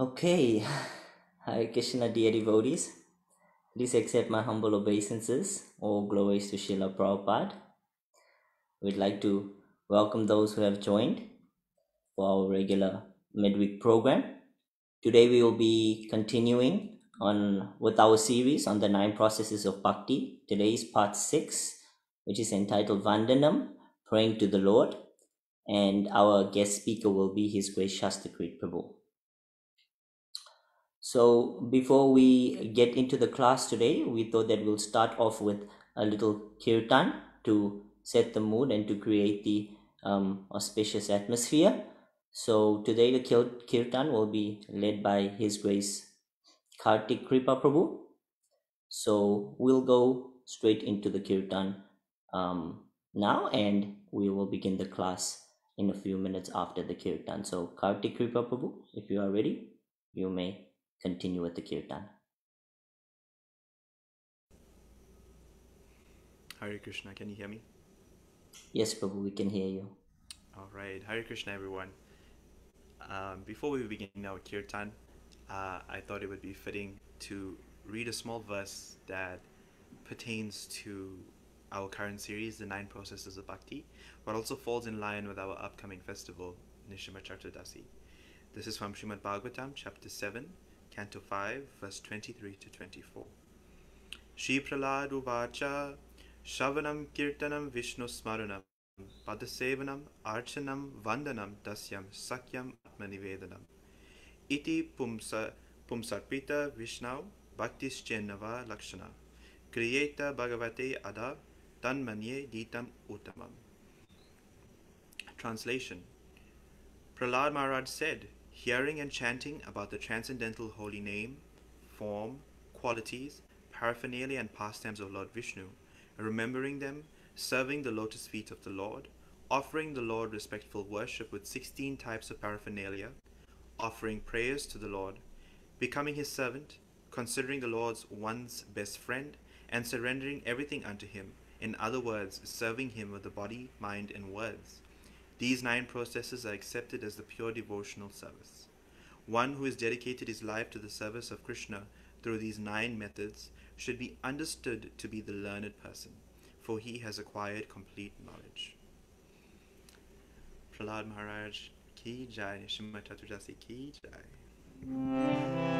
Okay, Hare Krishna, dear devotees. Please accept my humble obeisances. All glories to Srila Prabhupada. We'd like to welcome those who have joined for our regular midweek program. Today we will be continuing on with our series on the nine processes of bhakti. Today is part six, which is entitled Vandanam, praying to the Lord. And our guest speaker will be His Grace Shastrakrit Prabhu. So before we get into the class today, we thought that we'll start off with a little kirtan to set the mood and to create the um, auspicious atmosphere. So today the kirtan will be led by His Grace Kartik Kripa Prabhu. So we'll go straight into the kirtan um, now and we will begin the class in a few minutes after the kirtan. So Kartik Kripa Prabhu, if you are ready, you may continue with the kirtan. Hare Krishna, can you hear me? Yes, Prabhu, we can hear you. All right, Hare Krishna, everyone. Um, before we begin our kirtan, uh, I thought it would be fitting to read a small verse that pertains to our current series, The Nine Processes of Bhakti, but also falls in line with our upcoming festival, Nrsimha Chaturdasi. This is from Srimad Bhagavatam, chapter 7, canto 5, verse 23 to 24. Shri Prahlad Uvacha Shravanam Kirtanam Vishnu Smaranam Padasevanam Archanam Vandanam Dasyam Sakyam Atmanivedanam. Iti Pumsa Pumsarpita Vishnau Bhaktischennava Lakshana. Kriyeta Bhagavate Ada Tanmanye Ditam Uttamam. Translation. Prahlad Maharaj said, hearing and chanting about the transcendental holy name, form, qualities, paraphernalia, and pastimes of Lord Vishnu, remembering them, serving the lotus feet of the Lord, offering the Lord respectful worship with 16 types of paraphernalia, offering prayers to the Lord, becoming his servant, considering the Lord's one's best friend, and surrendering everything unto him, in other words, serving him with the body, mind, and words. These nine processes are accepted as the pure devotional service. One who has dedicated his life to the service of Krishna through these nine methods should be understood to be the learned person, for he has acquired complete knowledge. Prahlad Maharaj ki jai, Chaturdasi ki jai.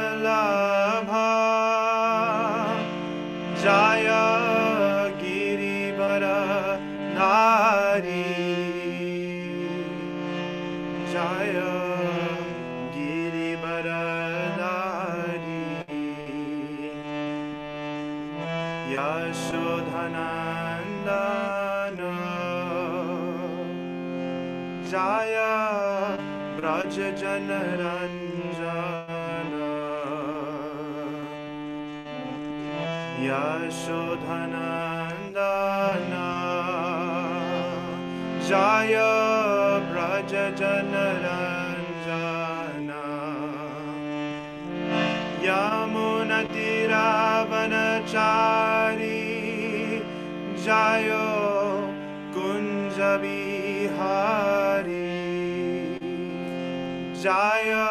jaya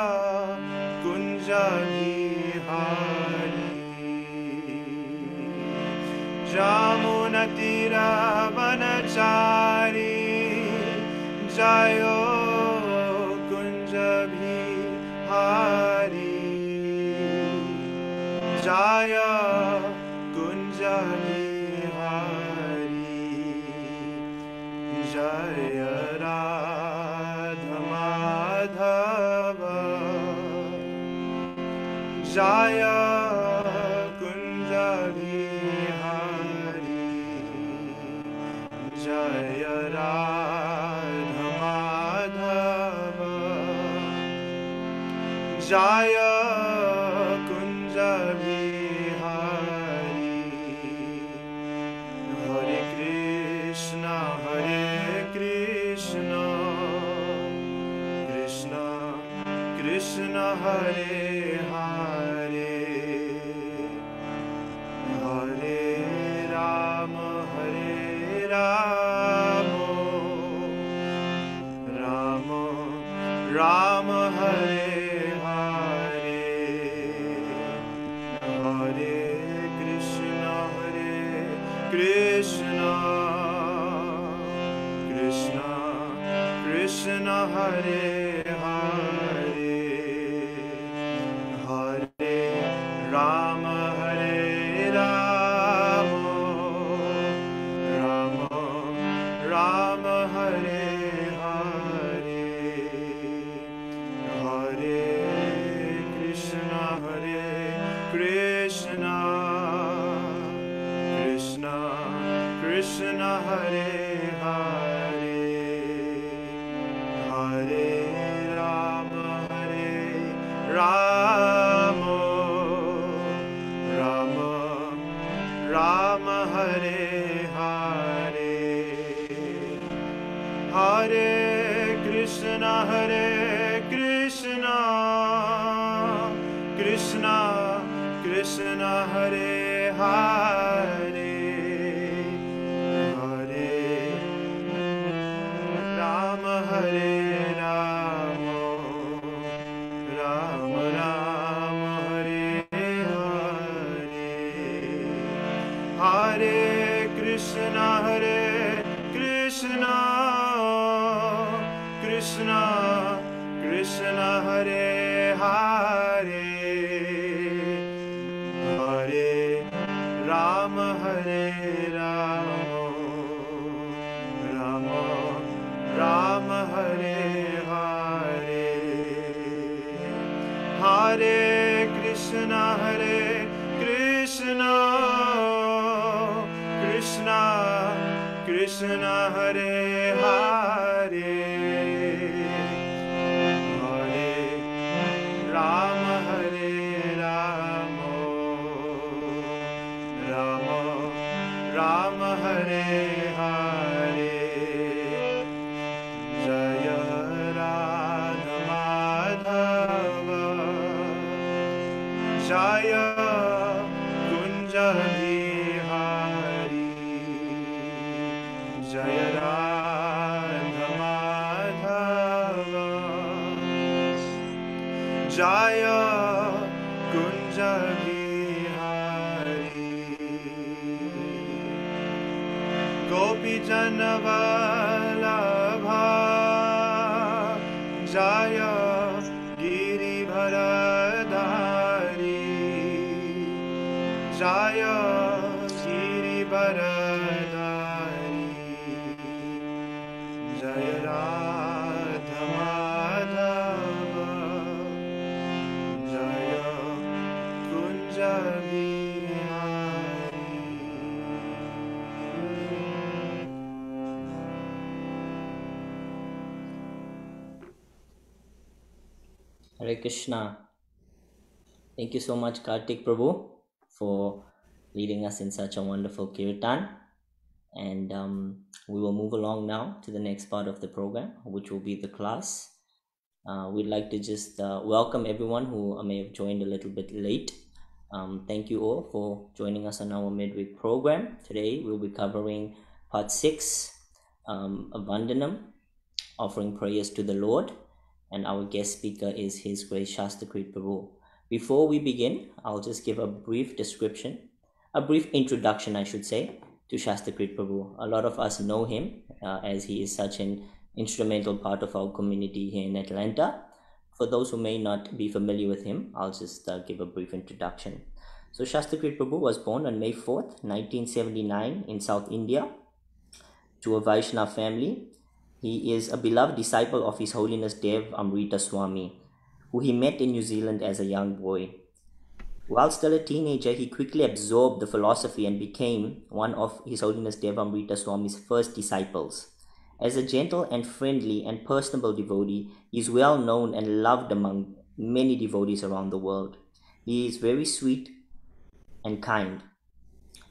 kunjani hari. Jamunatira banachari jayo kunjabhi hari. Jaya Jaya Kunjali Hari Jaya Radha Ram Hare Hare Hare Krishna Hare Krishna Krishna Krishna Hare कुञ्जाया Kunjavihari गोपीजनवा Krishna. Thank you so much, Kartik Prabhu, for leading us in such a wonderful kirtan. And um, we will move along now to the next part of the program, which will be the class. Uh, we'd like to just uh, welcome everyone who may have joined a little bit late. Um, thank you all for joining us on our midweek program. Today we'll be covering part six, um, Vandanam, offering prayers to the Lord. And our guest speaker is His Grace Shastrakrit Prabhu. Before we begin, I'll just give a brief description, a brief introduction, I should say, to Shastrakrit Prabhu. A lot of us know him uh, as he is such an instrumental part of our community here in Atlanta. For those who may not be familiar with him, I'll just uh, give a brief introduction. So, Shastrakrit Prabhu was born on May 4th, 1979, in South India, to a Vaishnava family. He is a beloved disciple of His Holiness Devamrita Swami, who he met in New Zealand as a young boy. While still a teenager, he quickly absorbed the philosophy and became one of His Holiness Devamrita Swami's first disciples. As a gentle and friendly and personable devotee, he is well known and loved among many devotees around the world. He is very sweet and kind,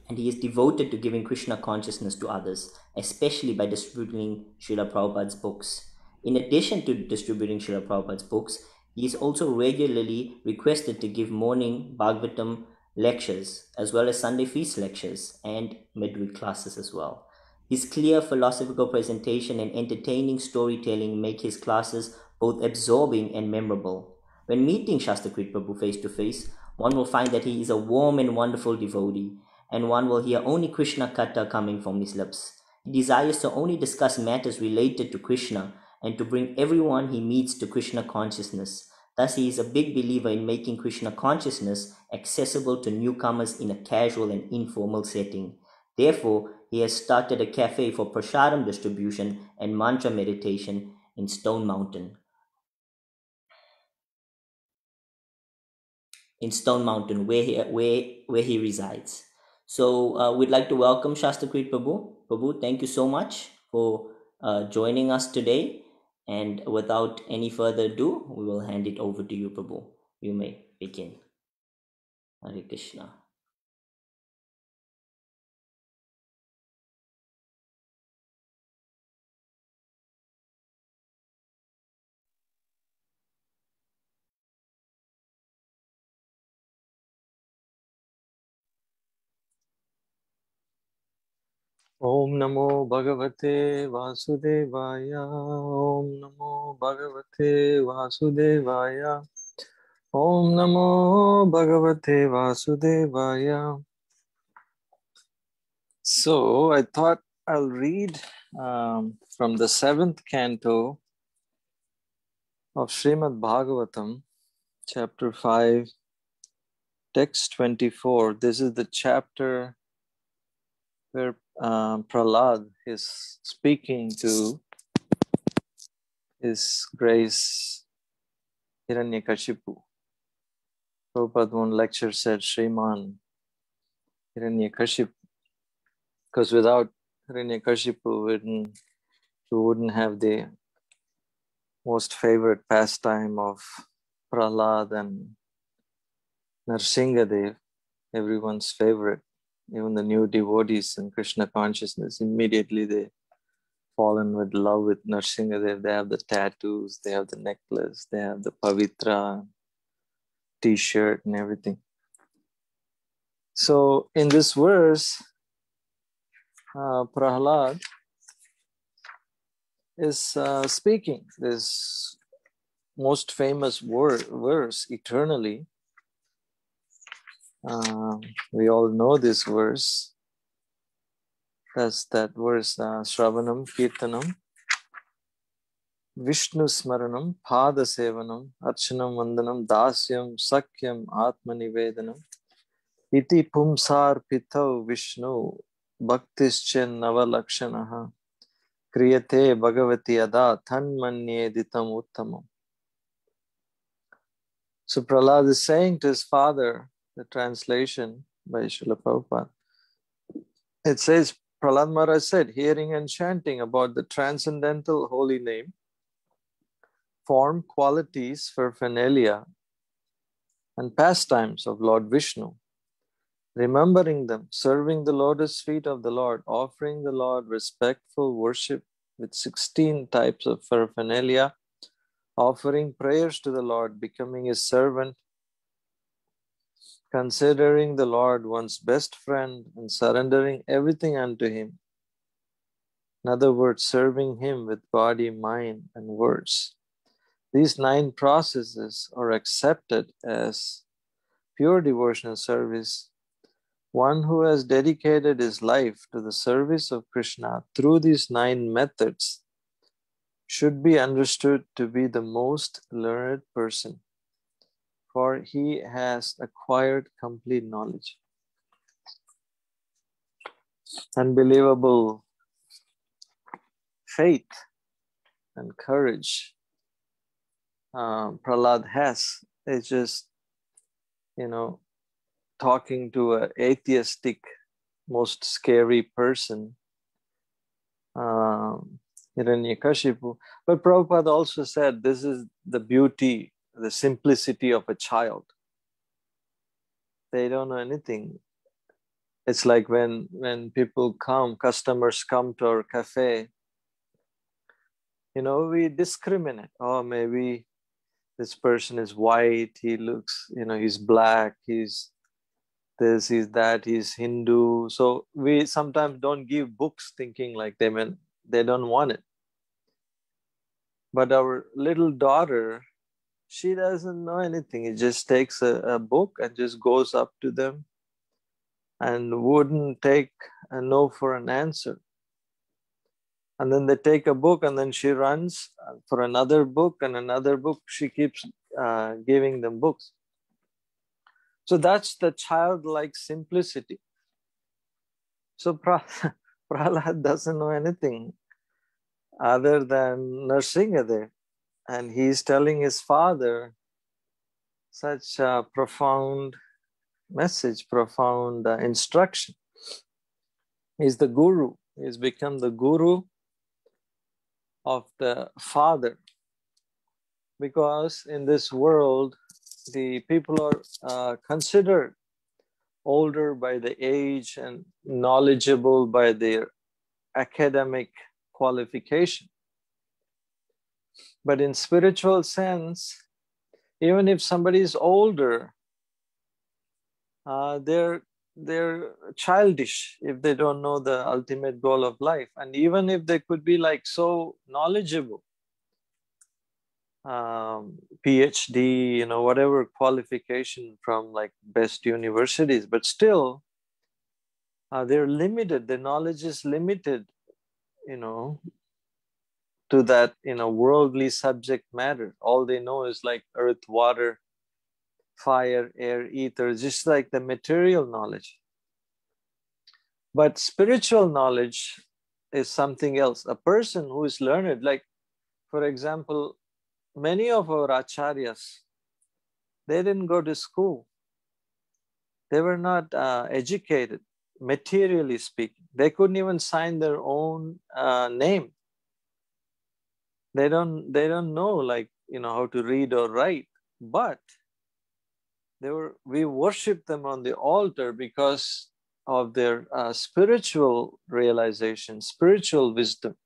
and he is devoted to giving Krishna consciousness to others, especially by distributing Srila Prabhupada's books. In addition to distributing Srila Prabhupada's books, he is also regularly requested to give morning Bhagavatam lectures, as well as Sunday feast lectures and midweek classes as well. His clear philosophical presentation and entertaining storytelling make his classes both absorbing and memorable. When meeting Shastrakrit Prabhu face to face, one will find that he is a warm and wonderful devotee, and one will hear only Krishna Katha coming from his lips. He desires to only discuss matters related to Krishna and to bring everyone he meets to Krishna consciousness. Thus, he is a big believer in making Krishna consciousness accessible to newcomers in a casual and informal setting. Therefore, he has started a cafe for prasadam distribution and mantra meditation in Stone Mountain. In Stone Mountain, where he, where, where he resides. So, uh, we'd like to welcome Shastrakrit Prabhu. Prabhu, thank you so much for uh, joining us today. And without any further ado, we will hand it over to you, Prabhu. You may begin. Hare Krishna. ॐ नमो भगवते वासुदेवाय ॐ नमो भगवते वासुदेवाय ॐ नमो भगवते वासुदेवाय So I thought I'll read um, from the seventh canto of Srimad Bhagavatam, chapter 5, text 24. This is the chapter where um, Prahlad is speaking to His Grace Hiranyakashipu. Prabhupada one lecture said Sriman Hiranyakashipu, because without Hiranyakashipu, wouldn't, we wouldn't have the most favorite pastime of Prahlad and Narsingadev, everyone's favorite even the new devotees in Krishna consciousness, immediately they fall in with love with Narsingadev. They have the tattoos, they have the necklace, they have the pavitra t-shirt and everything. So in this verse, uh, Prahlad is uh, speaking this most famous word, verse eternally um, we all know this verse. That's that verse, uh, Shravanam, Kirtanam, Vishnu Smaranam, Pada Sevanam, Archanam Vandanam, Dasyam, Sakyam, Atmanivedanam, Iti Pumsar Pitau Vishnu, Bhaktischan Navalakshanaha, Kriyate Bhagavati Ada, Tanmanye Ditam Uttamam. So Prahlad is saying to his father, the translation by Srila Prabhupada. It says, Prahlad Maharaj said, hearing and chanting about the transcendental holy name form, qualities, for paraphernalia, and pastimes of Lord Vishnu, remembering them, serving the lotus feet of the Lord, offering the Lord respectful worship with 16 types of paraphernalia, offering prayers to the Lord, becoming his servant, considering the Lord one's best friend, and surrendering everything unto him. In other words, serving him with body, mind, and words. These nine processes are accepted as pure devotional service. One who has dedicated his life to the service of Krishna through these nine methods should be understood to be the most learned person, for he has acquired complete knowledge. Unbelievable faith and courage um, Prahlad has. It's just, you know, talking to an atheistic, most scary person, um. But Prabhupada also said this is the beauty, the simplicity of a child. They don't know anything. It's like when when people come, customers come to our cafe. You know, we discriminate. Oh, maybe this person is white he looks you know he's black he's this he's that he's hindu so we sometimes don't give books thinking like they mean they don't want it but our little daughter she doesn't know anything. It just takes a, a book and just goes up to them and wouldn't take a no for an answer. And then they take a book and then she runs for another book and another book. She keeps uh, giving them books. So that's the childlike simplicity. So prahlad doesn't know anything other than Nrsimhadev and he's telling his father such a profound message profound uh, instruction he's the guru he's become the guru of the Father. Because in this world, the people are uh, considered older by the age and knowledgeable by their academic qualification. But in spiritual sense, even if somebody is older, uh, they're they're childish if they don't know the ultimate goal of life. And even if they could be like so knowledgeable um, phd you know whatever qualification from like best universities but still uh, they're limited. Their knowledge is limited you know to that you know worldly subject matter all they know is like earth water fire, air, ether, just like the material knowledge. But spiritual knowledge is something else. A person who is learned, like, for example, many of our acharyas, they didn't go to school. They were not uh, educated, materially speaking. They couldn't even sign their own uh, name. They don't. They don't know, like you know, how to read or write. But they were we worship them on the altar because of their uh, spiritual realization, spiritual wisdom.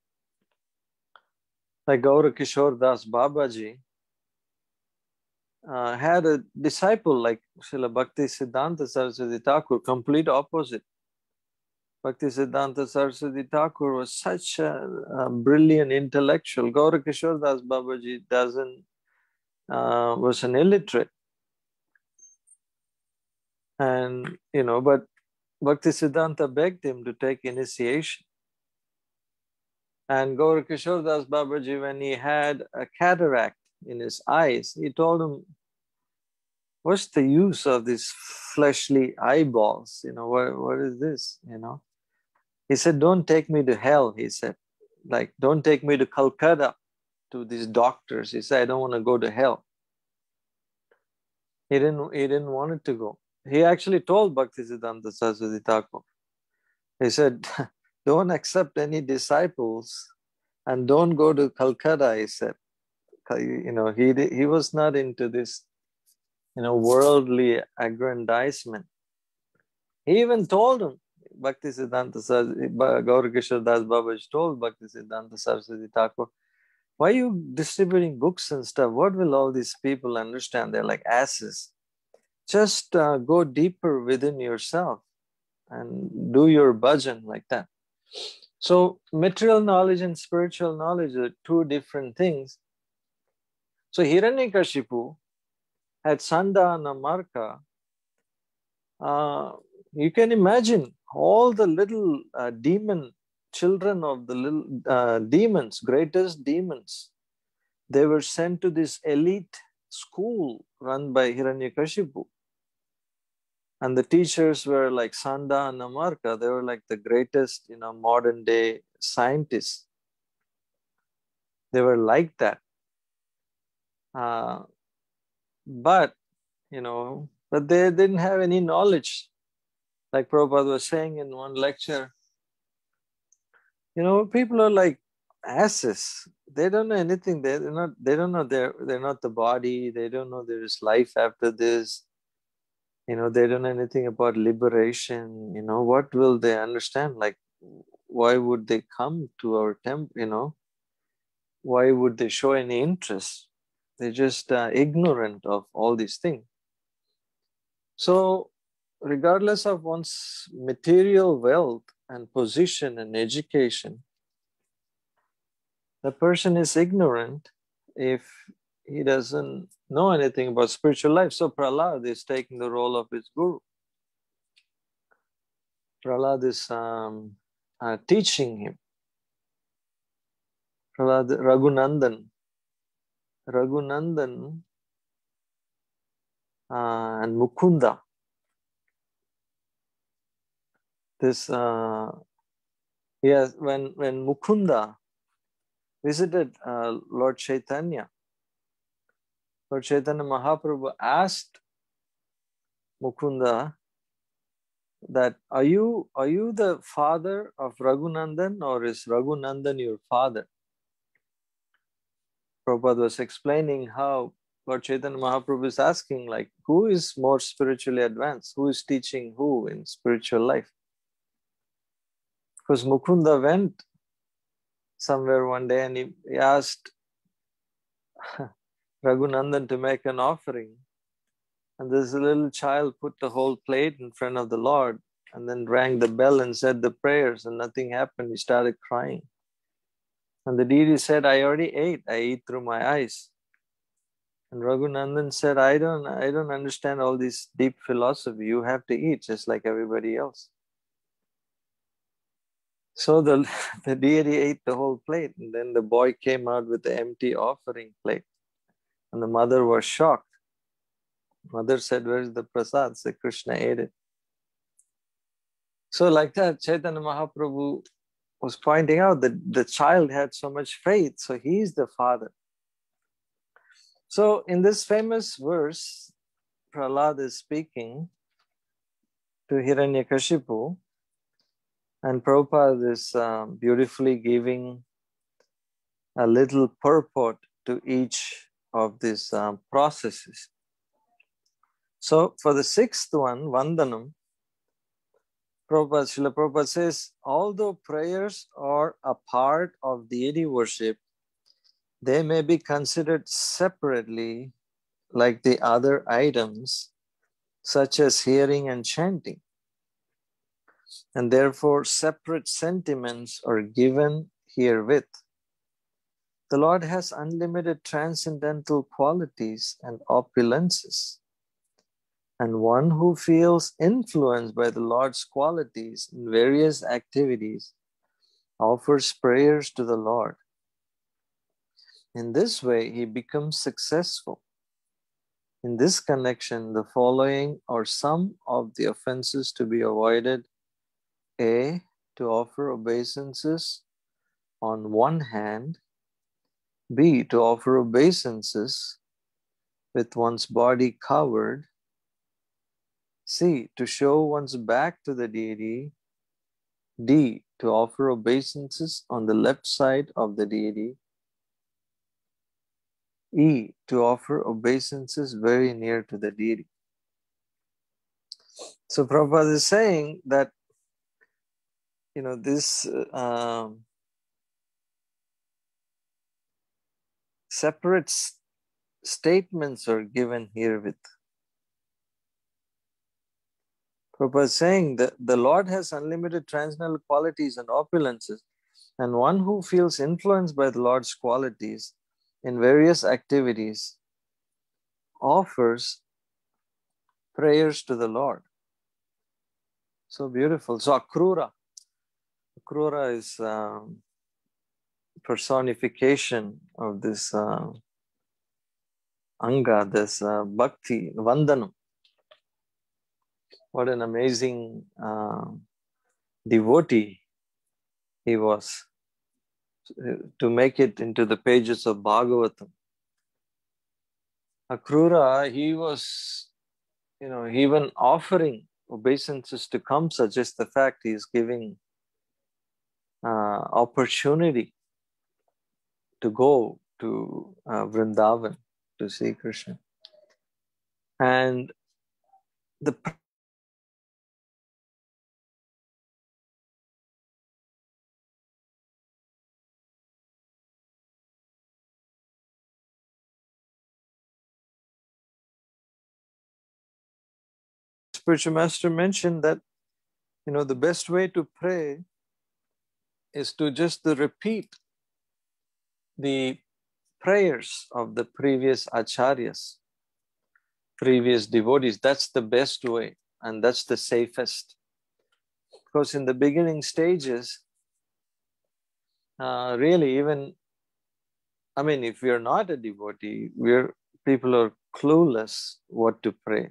Like Gaura Kishore Das Babaji uh, had a disciple like Srila Bhakti Siddhanta Saraswati Thakur, complete opposite. Bhakti Siddhanta Saraswati Thakur was such a, a brilliant intellectual. Gaura Kishore Das Babaji doesn't, uh, was an illiterate and, you know, but Bhakti Siddhanta begged him to take initiation. And Gaur Kishore Das Babaji, when he had a cataract in his eyes, he told him, What's the use of these fleshly eyeballs? You know, what, what is this? You know, he said, Don't take me to hell, he said. Like, don't take me to Calcutta to these doctors. He said, I don't want to go to hell. He didn't, he didn't want it to go he actually told Bhaktisiddhanta Saraswati Thakur, he said, don't accept any disciples and don't go to Calcutta, he said. you know, he he was not into this, you know, worldly aggrandizement. He even told him, Bhakti Siddhanta Das Babaji told Bhakti Siddhanta Saraswati Thakur, why are you distributing books and stuff? What will all these people understand? They're like asses. Just uh, go deeper within yourself and do your bhajan like that. So, material knowledge and spiritual knowledge are two different things. So, Hiranyakashipu had Sandana Marka. Uh, you can imagine all the little uh, demon children of the little uh, demons, greatest demons. They were sent to this elite school run by Hiranyakashipu. And the teachers were like Sanda and Amarka. They were like the greatest, you know, modern day scientists. They were like that. Uh, but, you know, but they didn't have any knowledge. Like Prabhupada was saying in one lecture, you know, people are like asses. They don't know anything. They're not. They don't know. They're they're not the body. They don't know there is life after this you know they don't know anything about liberation you know what will they understand like why would they come to our temple you know why would they show any interest they're just uh, ignorant of all these things so regardless of one's material wealth and position and education the person is ignorant if he doesn't know anything about spiritual life. So Prahlad is taking the role of his guru. Prahlad is um, uh, teaching him. Prahlad, Raghunandan. Raghunandan uh, and Mukunda. This, uh, yes, when, when Mukunda visited uh, Lord Chaitanya, Lord Chaitanya Mahaprabhu asked Mukunda that are you are you the father of Raghunandan or is Raghunandan your father? Prabhupada was explaining how Lord Chaitanya Mahaprabhu is asking like who is more spiritually advanced? Who is teaching who in spiritual life? Because Mukunda went somewhere one day and he, asked Raghunandan to make an offering. And this little child put the whole plate in front of the Lord and then rang the bell and said the prayers, and nothing happened. He started crying. And the deity said, I already ate. I eat through my eyes. And Raghunandan said, I don't, I don't understand all this deep philosophy. You have to eat just like everybody else. So the, the deity ate the whole plate, and then the boy came out with the empty offering plate. And the mother was shocked. Mother said, Where's the prasad? So Krishna ate it. So, like that, Chaitanya Mahaprabhu was pointing out that the child had so much faith, so he is the father. So, in this famous verse, Prahlad is speaking to Hiranyakashipu, and Prabhupada is um, beautifully giving a little purport to each of these um, processes. So for the sixth one, Vandanam, Prabhupada, Srila Prabhupada says, although prayers are a part of deity worship, they may be considered separately like the other items, such as hearing and chanting. And therefore, separate sentiments are given herewith. The Lord has unlimited transcendental qualities and opulences. And one who feels influenced by the Lord's qualities in various activities offers prayers to the Lord. In this way, he becomes successful. In this connection, the following are some of the offenses to be avoided A. To offer obeisances on one hand B. To offer obeisances with one's body covered. C. To show one's back to the deity. D. To offer obeisances on the left side of the deity. E, to offer obeisances very near to the deity. So Prabhupada is saying that, you know, this um, separate statements are given here with Prabhupada saying that the Lord has unlimited transcendental qualities and opulences, and one who feels influenced by the Lord's qualities in various activities offers prayers to the Lord. So beautiful. So Akrura. Akrura is um, personification of this uh, anga, this uh, bhakti, vandanam. What an amazing uh, devotee he was to make it into the pages of Bhagavatam. Akrura, he was, you know, even offering obeisances to Kamsa, just the fact he is giving uh, opportunity to go to uh, Vrindavan to see Krishna. And the spiritual master mentioned that you know the best way to pray is to just to repeat the prayers of the previous acharyas previous devotees. That's the best way and that's the safest. Because in the beginning stages uh, really even i mean if we're not a devotee we're people are clueless what to pray.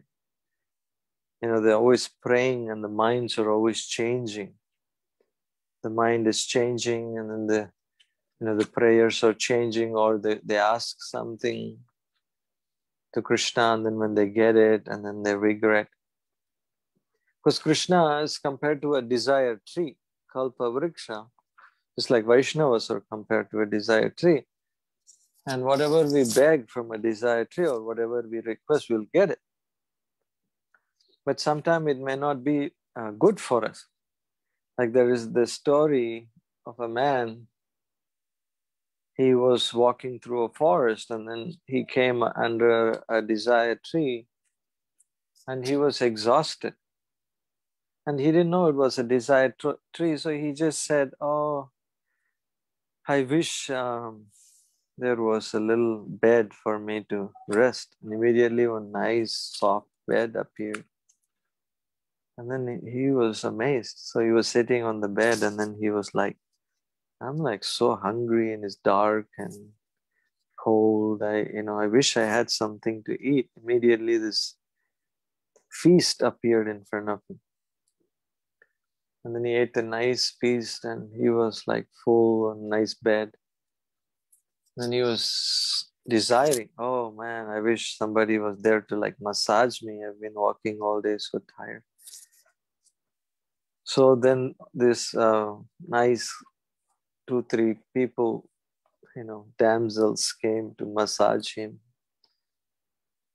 You know they're always praying and the minds are always changing the mind is changing and then the you know the prayers are changing or they, they ask something to krishna and then when they get it and then they regret. Because krishna is compared to a desire tree kalpa vriksha just like vaishnavas are compared to a desire tree. And whatever we beg from a desire tree or whatever we request we'll get it. But sometimes it may not be uh, good for us. Like there is the story of a man. He was walking through a forest and then he came under a desire tree and he was exhausted. And he didn't know it was a desire tr- tree. So he just said, Oh, I wish um, there was a little bed for me to rest. And immediately, a nice, soft bed appeared. And then he was amazed. So he was sitting on the bed and then he was like, I'm like so hungry and it's dark and cold. I, you know, I wish I had something to eat. Immediately this feast appeared in front of him. And then he ate a nice feast and he was like full and nice bed. And he was desiring, oh man, I wish somebody was there to like massage me. I've been walking all day so tired. So then this uh, nice two, three people, you know, damsels came to massage him.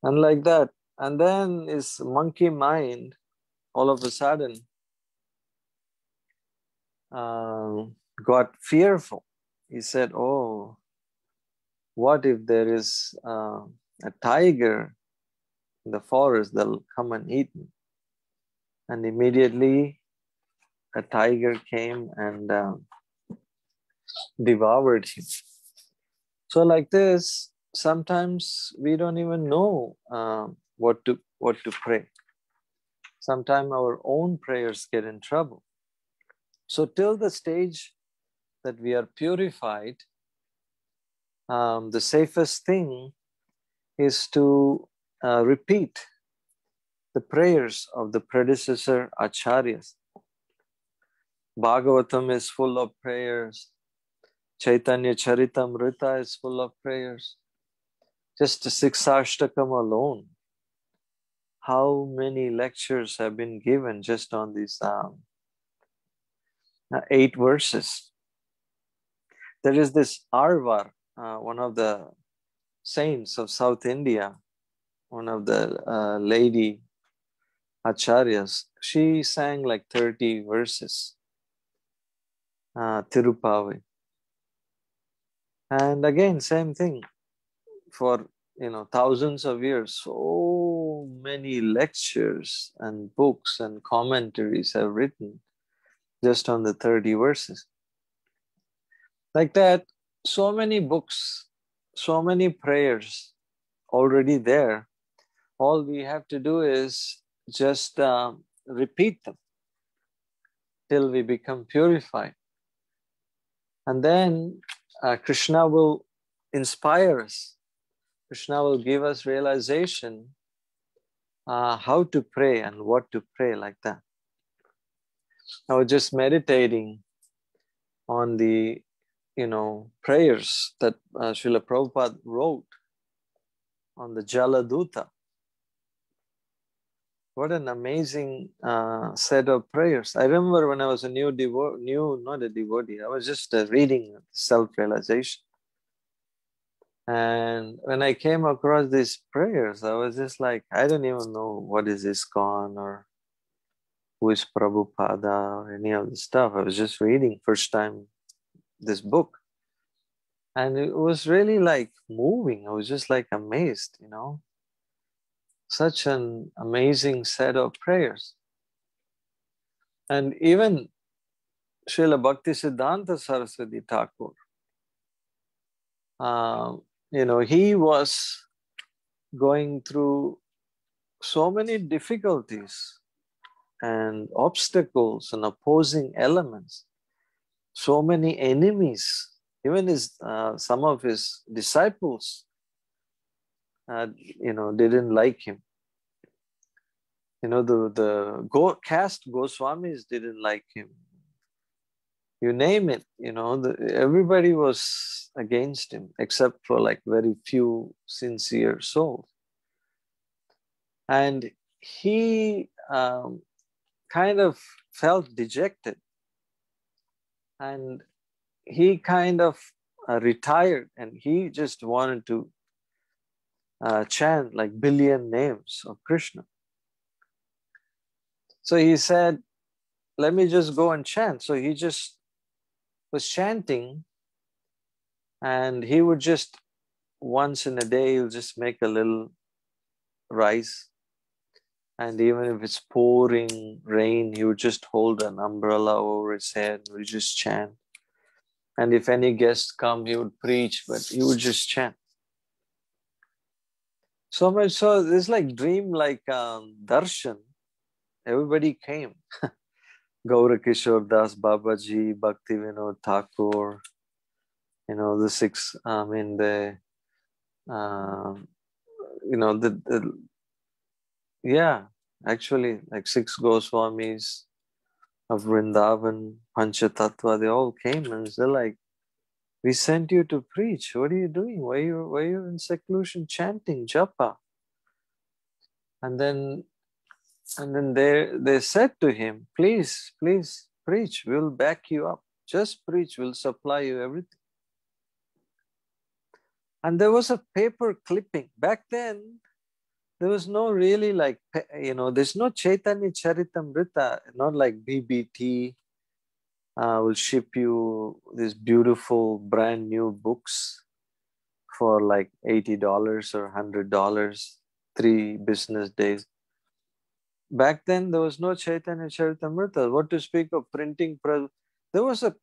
And like that. And then his monkey mind, all of a sudden, uh, got fearful. He said, Oh, what if there is uh, a tiger in the forest that'll come and eat me? And immediately a tiger came and uh, devoured him. So, like this, sometimes we don't even know uh, what to what to pray. Sometimes our own prayers get in trouble. So, till the stage that we are purified, um, the safest thing is to uh, repeat the prayers of the predecessor acharyas. Bhagavatam is full of prayers. Chaitanya Charitamrita is full of prayers. Just the Siksashtakam alone. How many lectures have been given just on these um, eight verses? There is this Alvar, uh, one of the saints of South India, one of the uh, lady acharyas, she sang like 30 verses, uh. And again, same thing for you know thousands of years. So many lectures and books and commentaries have written just on the 30 verses. Like that so many books so many prayers already there. All we have to do is just uh, repeat them till we become purified and then uh, krishna will inspire us Krishna will give us realization uh, how to pray and what to pray like that. I was just meditating on the, you know, prayers that uh, Srila Prabhupada wrote on the Jaladuta. What an amazing uh, set of prayers. I remember when I was a new devotee, new, not a devotee, I was just uh, reading self-realization. And when I came across these prayers, I was just like, I don't even know what is this ISKCON or who is Prabhupada or any of the stuff. I was just reading first time this book. And it was really like moving. I was just like amazed, you know. Such an amazing set of prayers. And even Srila Bhakti Siddhanta Saraswati Thakur, um, you know, he was going through so many difficulties and obstacles and opposing elements, so many enemies. Even his, uh, some of his disciples, uh, you know, didn't like him. You know, the the go, caste Goswamis didn't like him. You name it you know the, everybody was against him except for like very few sincere souls. And he um, kind of felt dejected. And he kind of uh, retired and he just wanted to uh, chant like billion names of krishna. So he said let me just go and chant. So he just was chanting and he would just once in a day he'll just make a little rice and even if it's pouring rain he would just hold an umbrella over his head and would just chant. And if any guests come he would preach but he would just chant so much so it's like dream like um, darshan everybody came. Gaura Kishore Das Babaji, Bhakti Vinod Thakur, you know, the six, I mean, the, uh, you know, the, the, yeah, actually, like six Goswamis of Vrindavan, Panchatattva, they all came and they're like, we sent you to preach. What are you doing? Why are you, why are you in seclusion chanting japa? And then and then they, they said to him, Please, please preach, we'll back you up. Just preach, we'll supply you everything. And there was a paper clipping. Back then, there was no really like, you know, there's no Chaitanya Charitamrita, not like BBT uh, will ship you these beautiful brand new books for like $80 or $100, three business days back then there was no Chaitanya Charitamrita. What to speak of printing? There was a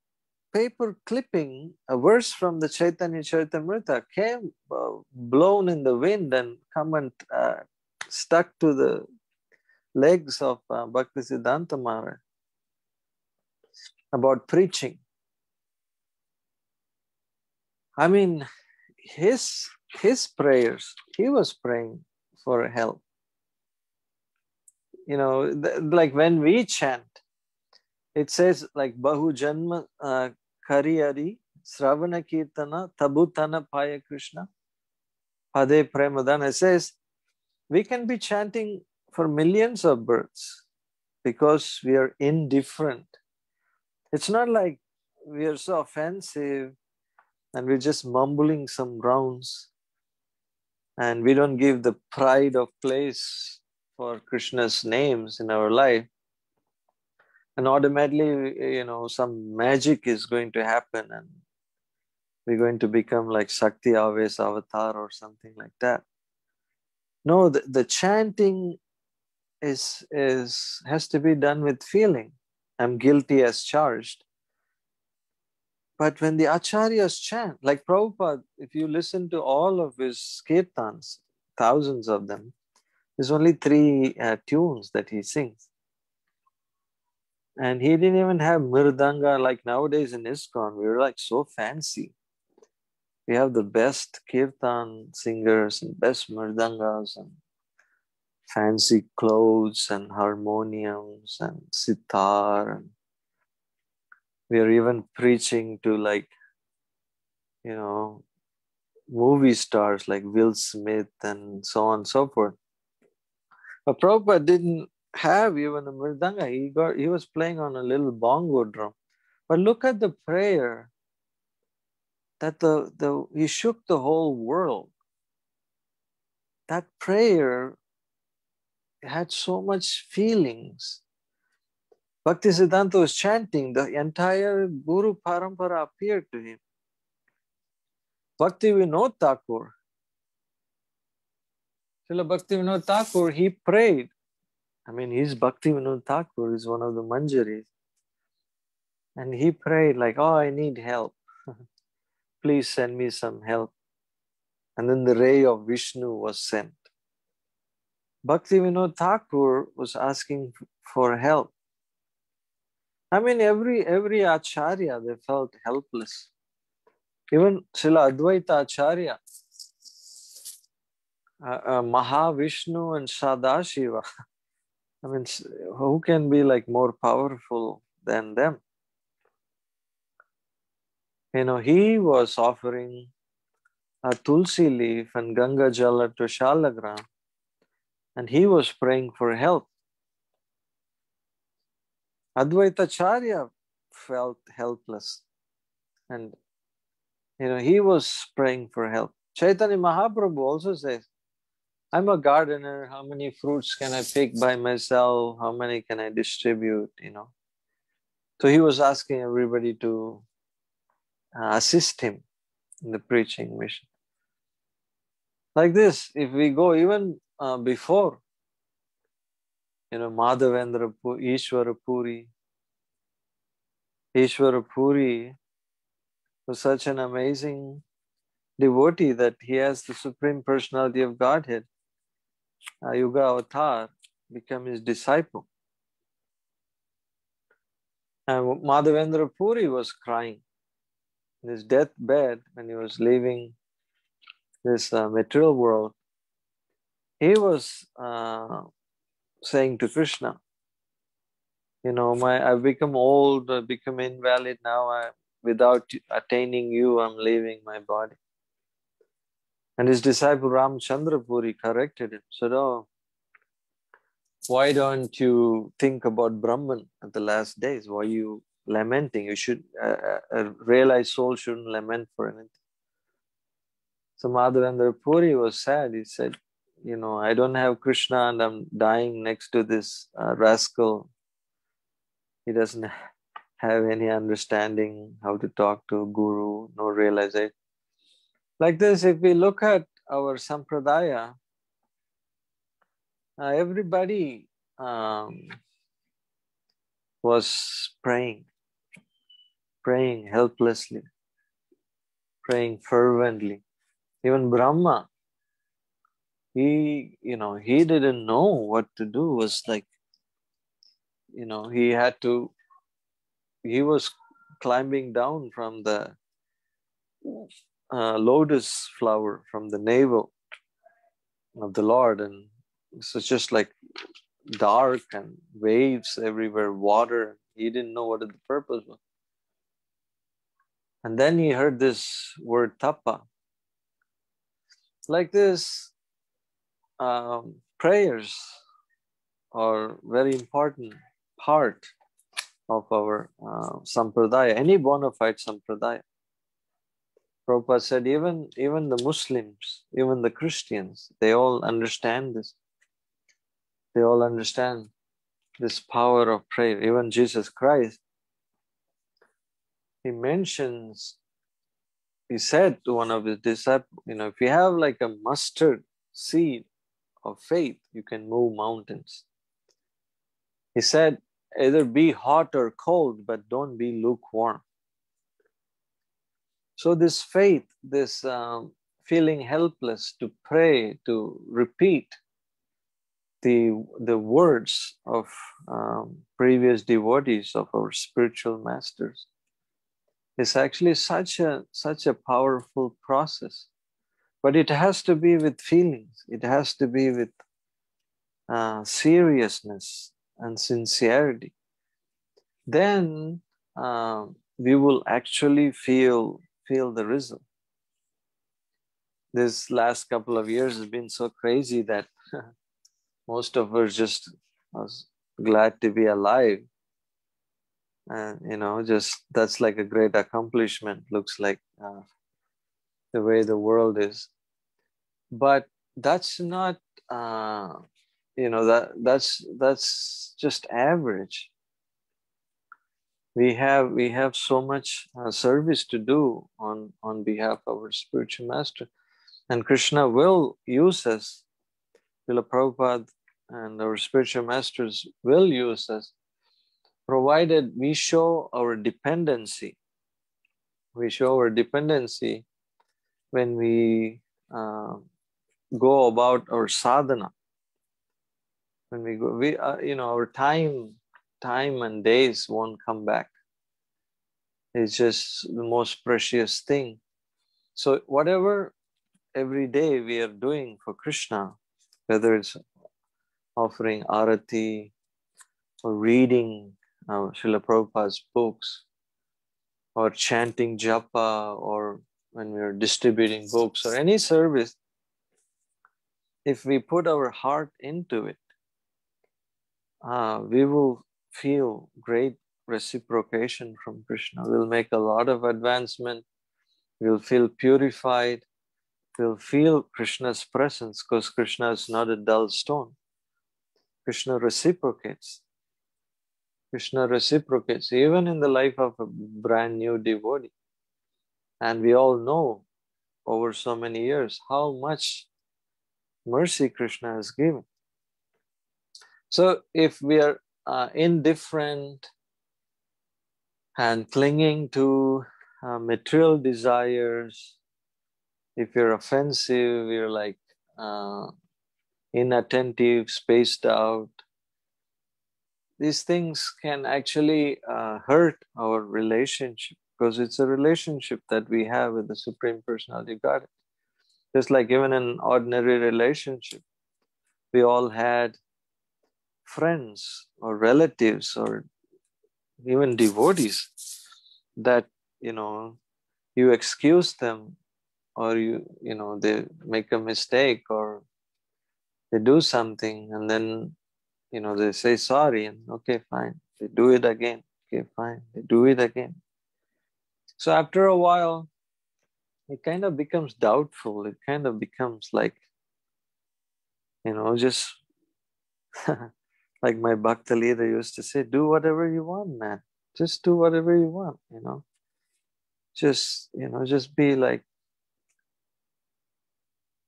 paper clipping, a verse from the Chaitanya Charitamrita came uh, blown in the wind and come and uh, stuck to the legs of uh, Bhaktisiddhanta Maharaj about preaching. I mean, his his prayers, he was praying for help you know, like when we chant, it says like Bahu Janma uh, Kariyari Sravana Kirtana Tabutana Paya Krishna Pade Premadana. It says we can be chanting for millions of births because we are indifferent. It's not like we are so offensive and we're just mumbling some rounds. and we don't give the pride of place for Krishna's names in our life, and automatically, you know, some magic is going to happen and we're going to become like Sakti Aves Avatar or something like that. No, the, the chanting is, is has to be done with feeling. I'm guilty as charged. But when the acharyas chant, like Prabhupada, if you listen to all of his kirtans, thousands of them, there's only three uh, tunes that he sings. And he didn't even have mridanga like nowadays in ISKCON. We were like so fancy. We have the best kirtan singers and best mridangas and fancy clothes and harmoniums and sitar. And we are even preaching to like, you know, movie stars like Will Smith and so on and so forth. But Prabhupada didn't have even a mridanga. He got he was playing on a little bongo drum. But look at the prayer that the, the he shook the whole world. That prayer had so much feelings. Bhakti Siddhanta was chanting, the entire Guru Parampara appeared to him. Bhakti Vinod Thakur, Srila Bhakti Vinod Thakur, he prayed I mean, his Bhakti Vinod Thakur is one of the Manjaris. And he prayed like, oh, I need help. Please send me some help. And then the ray of Vishnu was sent. Bhakti Vinod Thakur was asking for help. I mean, every every acharya, they felt helpless. Even Srila Advaita Acharya, uh, uh, Mahavishnu and Sadashiva, I mean, who can be like more powerful than them? You know, he was offering a tulsi leaf and Ganga Jala to Shalagram, and he was praying for help. Advaita Acharya felt helpless, and you know, he was praying for help. Chaitanya Mahaprabhu also says, I'm a gardener. How many fruits can I pick by myself? How many can I distribute? You know. So he was asking everybody to uh, assist him in the preaching mission. Like this, if we go even uh, before, you know, Madhavendra Ishwara Puri, Ishwara Puri was such an amazing devotee that he has the Supreme Personality of Godhead Yuga Avatar become his disciple. And Madhavendra Puri was crying in his deathbed when he was leaving this uh, material world. He was uh, saying to Krishna, you know, my I've become old, I've become invalid now. I, without attaining you, I'm leaving my body. And his disciple Ramchandra Puri corrected him, said, Oh, why don't you think about Brahman at the last days? Why you lamenting? You should, uh, uh, a realized soul shouldn't lament for anything. So Madhavendra Puri was sad. He said, You know, I don't have Krishna and I'm dying next to this uh, rascal. He doesn't have any understanding how to talk to Guru, no realization. Like this, if we look at our sampradaya, uh, everybody um, was praying, praying helplessly, praying fervently. Even Brahma, he, you know, he didn't know what to do. It was like, you know, he had to, he was climbing down from the uh, lotus flower from the navel of the Lord, and so it's just like dark and waves everywhere, water. He didn't know what the purpose was. And then he heard this word tapa. Like this, um, prayers are very important part of our uh, sampradaya, any bona fide sampradaya. Prabhupada said, even, even the Muslims, even the Christians, they all understand this. They all understand this power of prayer. Even Jesus Christ, he mentions, he said to one of his disciples, you know, if you have like a mustard seed of faith, you can move mountains. He said, either be hot or cold, but don't be lukewarm. So, this faith, this um, feeling helpless to pray, to repeat the, the words of um, previous devotees of our spiritual masters, is actually such a, such a powerful process. But it has to be with feelings, it has to be with uh, seriousness and sincerity. Then uh, we will actually feel feel the result. This last couple of years has been so crazy that most of us just was glad to be alive. And you know, just that's like a great accomplishment. Looks like uh, the way the world is, but that's not. Uh, you know that that's that's just average we have we have so much uh, service to do on on behalf of our spiritual master and krishna will use us Srila Prabhupada and our spiritual masters will use us provided we show our dependency we show our dependency when we uh, go about our sadhana when we go we uh, you know our time time and days won't come back. It's just the most precious thing. So, whatever every day we are doing for Krishna, whether it's offering arati or reading uh, Srila Prabhupada's books or chanting japa or when we are distributing books or any service, if we put our heart into it, uh, we will feel great reciprocation from Krishna. We'll make a lot of advancement. We'll feel purified. We'll feel Krishna's presence because Krishna is not a dull stone. Krishna reciprocates. Krishna reciprocates even in the life of a brand new devotee. And we all know over so many years how much mercy Krishna has given. So if we are uh, indifferent and clinging to uh, material desires, if you're offensive, you're like uh, inattentive, spaced out, these things can actually uh, hurt our relationship because it's a relationship that we have with the Supreme Personality of Godhead. Just like even in ordinary relationship, we all had friends or relatives or even devotees that you know you excuse them or you you know they make a mistake or they do something and then you know they say sorry and okay fine. They do it again. Okay fine. They do it again. So after a while it kind of becomes doubtful it kind of becomes like you know just like my bhakta leader used to say, do whatever you want, man. Just do whatever you want, you know. Just, you know, just be like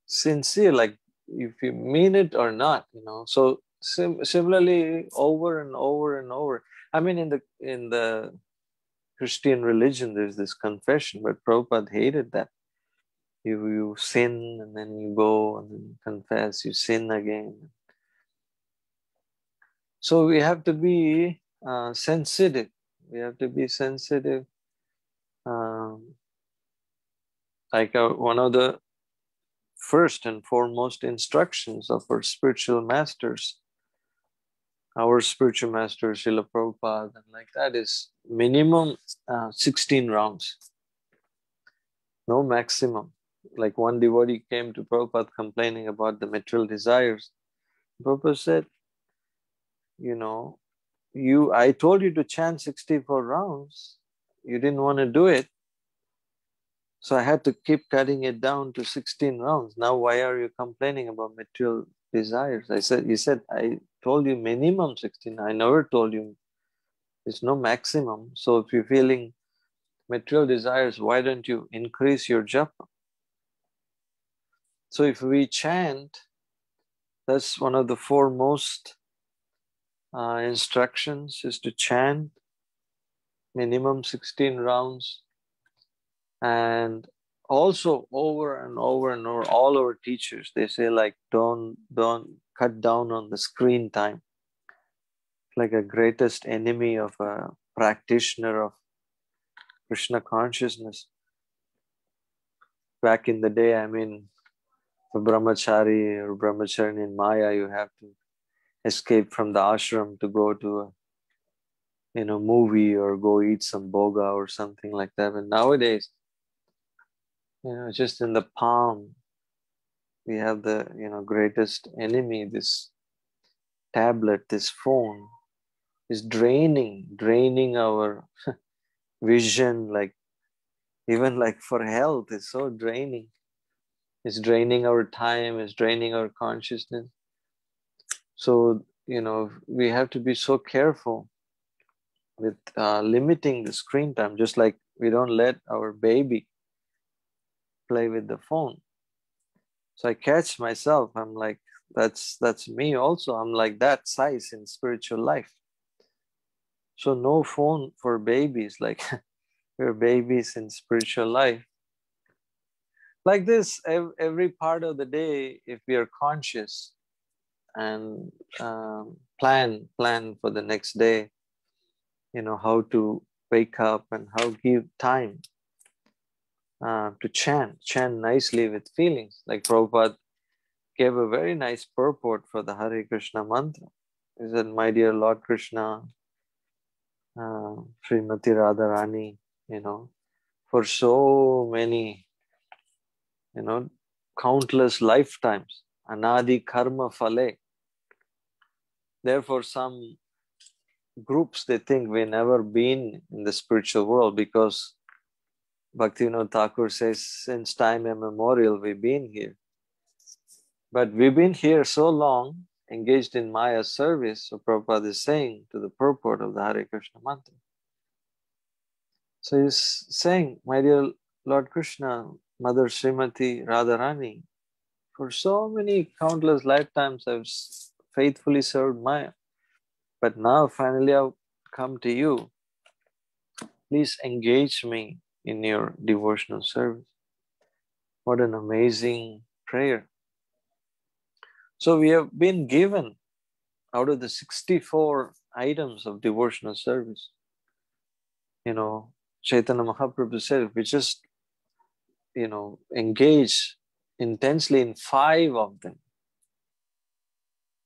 sincere, like if you mean it or not, you know. So sim- similarly, over and over and over. I mean, in the in the Christian religion, there's this confession, but Prabhupada hated that. You you sin and then you go and then confess, you sin again. So we have to be uh, sensitive. We have to be sensitive. Um, like uh, one of the first and foremost instructions of our spiritual masters, our spiritual master Srila Prabhupada, and like that is minimum uh, 16 rounds, no maximum. Like one devotee came to Prabhupada complaining about the material desires. Prabhupada said, you know, you I told you to chant 64 rounds. You didn't want to do it. So I had to keep cutting it down to 16 rounds. Now, why are you complaining about material desires? I said, he said, I told you minimum 16. I never told you there's no maximum. So if you're feeling material desires, why don't you increase your japa? So if we chant, that's one of the foremost uh, instructions is to chant minimum 16 rounds and also over and over and over all our teachers they say like don't don't cut down on the screen time like a greatest enemy of a practitioner of krishna consciousness. Back in the day i mean for brahmachari or brahmachari in maya you have to escape from the ashram to go to a you know movie or go eat some bhoga or something like that. But nowadays you know just in the palm we have the you know greatest enemy this tablet this phone is draining draining our vision like even like for health it's so draining it's draining our time it's draining our consciousness so you know we have to be so careful with uh, limiting the screen time just like we don't let our baby play with the phone. So I catch myself. I'm like, that's that's me also. I'm like that size in spiritual life. So no phone for babies, like we're babies in spiritual life. Like this, every part of the day, if we are conscious and um, plan plan for the next day, you know how to wake up and how give time uh, to chant, chant nicely with feelings. Like Prabhupada gave a very nice purport for the Hare Krishna mantra. He said, My dear Lord Krishna, uh, Radharani, you know, for so many, you know, countless lifetimes, anadi karma phale. Therefore, some groups they think we never been in the spiritual world because Bhaktivinoda Thakur says, since time immemorial, we've been here. But we've been here so long, engaged in Maya service, so Prabhupada is saying to the purport of the Hare Krishna mantra. So he's saying, My dear Lord Krishna, Mother Srimati Radharani, for so many countless lifetimes I've faithfully served Maya. But now finally I've come to you. Please engage me in your devotional service. What an amazing prayer. So we have been given out of the 64 items of devotional service. You know, Chaitanya Mahaprabhu said, we just, you know, engage intensely in five of them,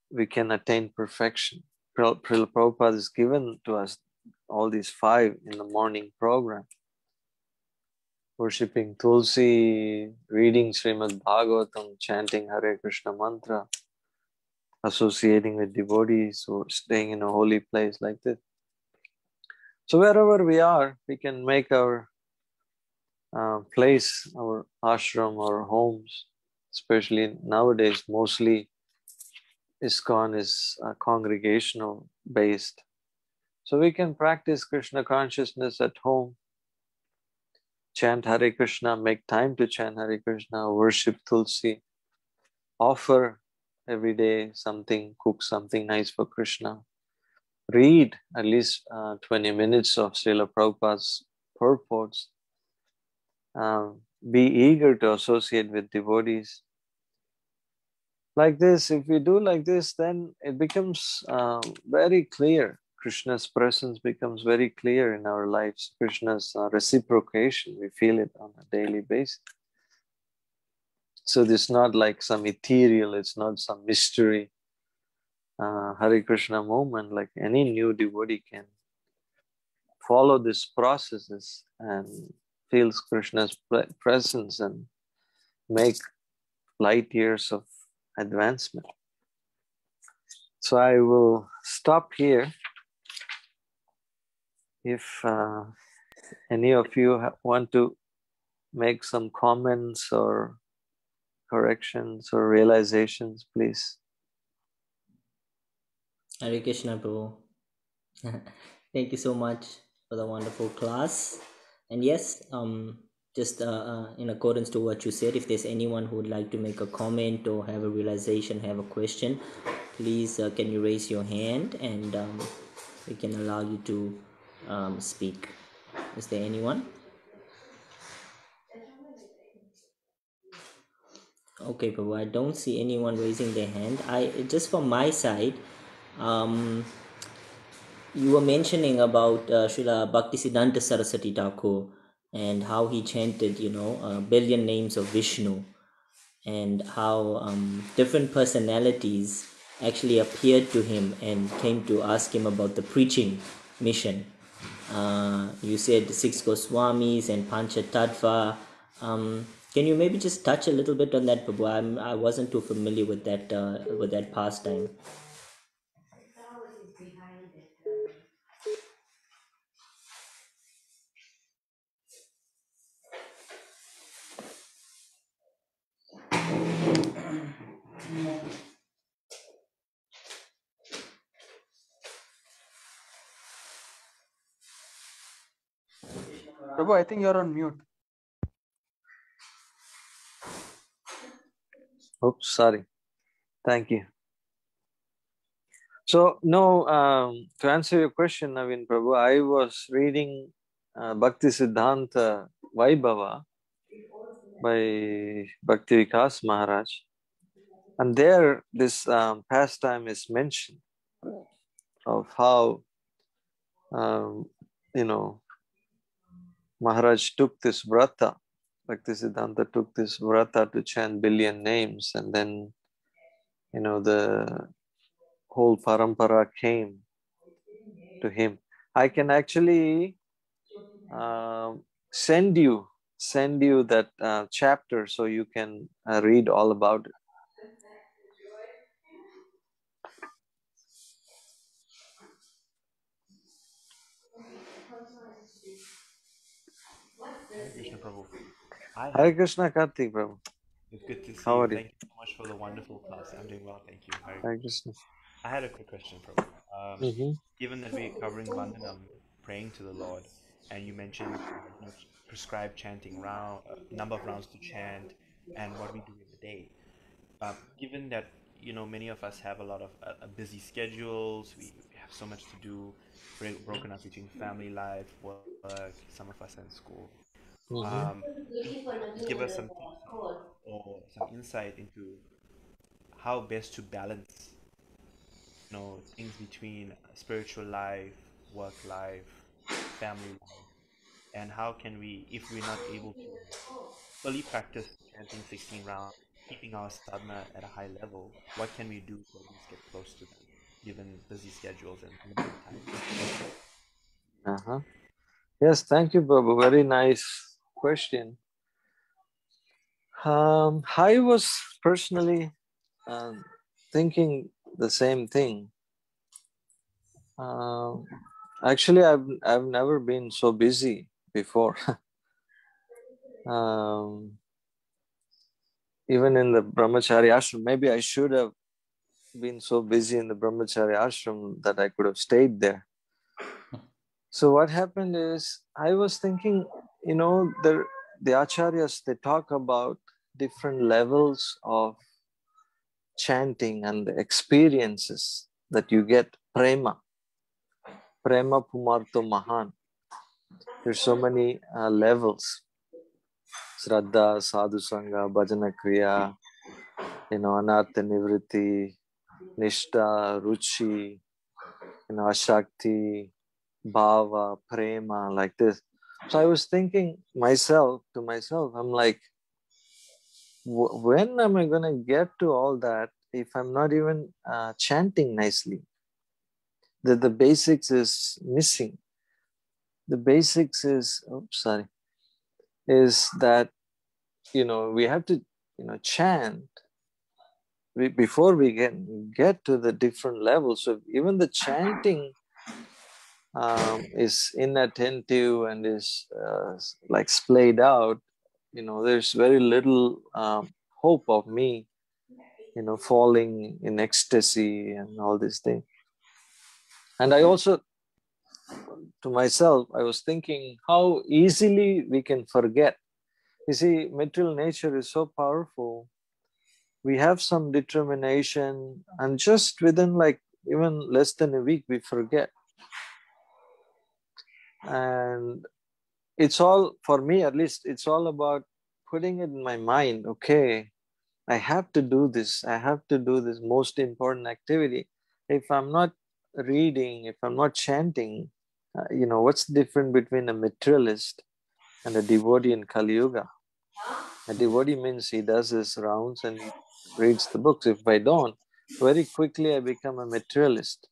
we can attain perfection. Prabhupada has given to us all these five in the morning program worshipping Tulsi, reading Srimad Bhagavatam, chanting Hare Krishna mantra, associating with devotees or staying in a holy place like this. So wherever we are, we can make our uh, place, our ashram, our homes, especially nowadays, mostly ISKCON is uh, congregational based. So we can practice Krishna consciousness at home chant Hare Krishna, make time to chant Hare Krishna, worship Tulsi, offer every day something, cook something nice for Krishna, read at least uh, 20 minutes of Srila Prabhupada's purports, um, be eager to associate with devotees. Like this, if we do like this, then it becomes uh, very clear Krishna's presence becomes very clear in our lives. Krishna's uh, reciprocation, we feel it on a daily basis. So this is not like some ethereal, it's not some mystery. Uh, Hare Krishna moment, like any new devotee can follow these processes and feels Krishna's presence and make light years of advancement. So I will stop here if uh, any of you want to make some comments or corrections or realizations, please. Hare Krishna, Prabhu. Thank you so much for the wonderful class. And yes, um, just uh, uh, in accordance to what you said, if there's anyone who would like to make a comment or have a realization, have a question, please uh, can you raise your hand and um, we can allow you to um, speak. Is there anyone? Okay, Prabhu, I don't see anyone raising their hand. I just from my side, um, you were mentioning about uh, Srila Bhaktisiddhanta Saraswati Thakur and how he chanted, you know, a billion names of Vishnu and how um, different personalities actually appeared to him and came to ask him about the preaching mission. Uh, you said six Goswamis and Pancha Tattva. Um, can you maybe just touch a little bit on that, Prabhu? I'm, I wasn't too familiar with that uh, with that pastime. Prabhu, I think you're on mute. Oops, sorry. Thank you. So, no, um, to answer your question, Naveen Prabhu, I was reading uh, Bhakti Siddhanta Vaibhava by Bhakti Vikas Maharaj. And there, this um, pastime is mentioned of how, um, you know, Maharaj took this vrata Bhaktisiddhanta took this vrata to chant billion names, and then, you know, the whole parampara came to him. I can actually uh, send you send you that uh, chapter so you can uh, read all about it. Krishna Prabhu. I Hare Krishna Kartik, Prabhu. It's good to see How you. are you? Thank you so much for the wonderful class. I'm doing well, thank you. Hare Hare Krishna. I had a quick question, Prabhu. Um, Mhm. Given that we're covering Vandanam, praying to the Lord, and you mentioned you know, prescribed chanting round, uh, number of rounds to chant, and what we do in the day. Uh, given that you know many of us have a lot of uh, uh, busy schedules, we, have so much to do, bro- broken up between family life, work. Some of us in school. Mhm. Um, give us some or some insight into how best to balance you know things between spiritual life work life family life and how can we if we're not able to fully practice chanting 16 rounds keeping our sadhana at a high level what can we do to at least get close to them given busy schedules and limited time Uh-huh. Yes, thank you, Babu. Very nice question. Um, I was personally um, thinking the same thing. Um, actually, I've I've never been so busy before. um, even in the brahmachari ashram, maybe I should have been so busy in the brahmachari ashram that I could have stayed there. So what happened is I was thinking, you know, the the acharyas they talk about different levels of chanting and the experiences that you get. Prema. Prema pumartho mahan. There's so many uh, levels. Shraddha sadhu sangha bhajana kriya you know anartha nivritti nishta ruchi you know ashakti bhava prema like this so i was thinking myself to myself i'm like "Wh- when am i going to get to all that if i'm not even uh, chanting nicely? That the basics is missing. The basics is oops sorry is that you know we have to you know chant. Before we get get to the different levels so even the chanting um, is inattentive and is uh, like splayed out you know, there's very little um, hope of me, you know, falling in ecstasy and all these things. And I also, to myself, I was thinking how easily we can forget. You see, material nature is so powerful. We have some determination, and just within like even less than a week, we forget. And it's all, for me at least, it's all about putting it in my mind okay, I have to do this. I have to do this most important activity. If I'm not reading, if I'm not chanting, uh, you know, what's the difference between a materialist and a devotee in Kali Yuga? A devotee means he does his rounds and reads the books. If I don't, very quickly I become a materialist.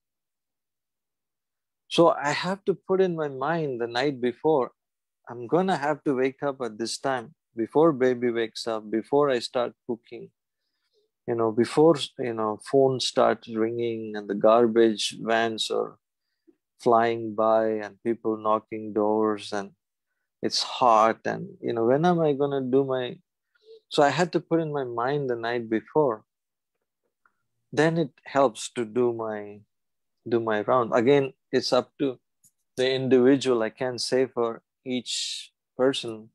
So I have to put in my mind the night before, I'm gonna have to wake up at this time before baby wakes up, before I start cooking, you know, before you know, phone starts ringing and the garbage vans are flying by and people knocking doors and it's hot and you know, when am I gonna do my so I had to put in my mind the night before. Then it helps to do my do my round. Again, it's up to the individual. I can't say for each person,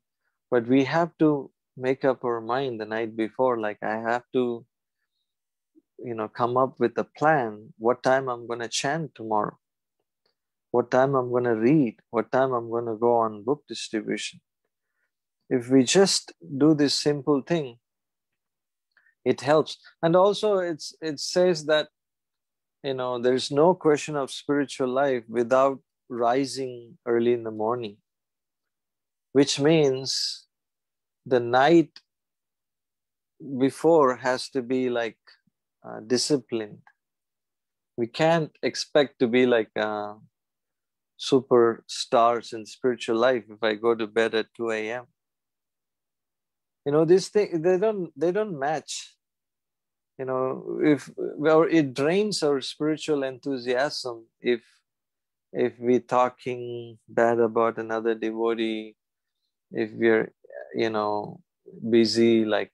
but we have to make up our mind the night before. Like I have to, you know, come up with a plan. What time I'm going to chant tomorrow? What time I'm going to read? What time I'm going to go on book distribution? If we just do this simple thing, it helps. And also, it's it says that you know there's no question of spiritual life without rising early in the morning which means the night before has to be like uh, disciplined. We can't expect to be like uh, superstars in spiritual life if i go to bed at 2 a.m you know these things they don't they don't match you know if well it drains our spiritual enthusiasm if if we're talking bad about another devotee if we're you know busy like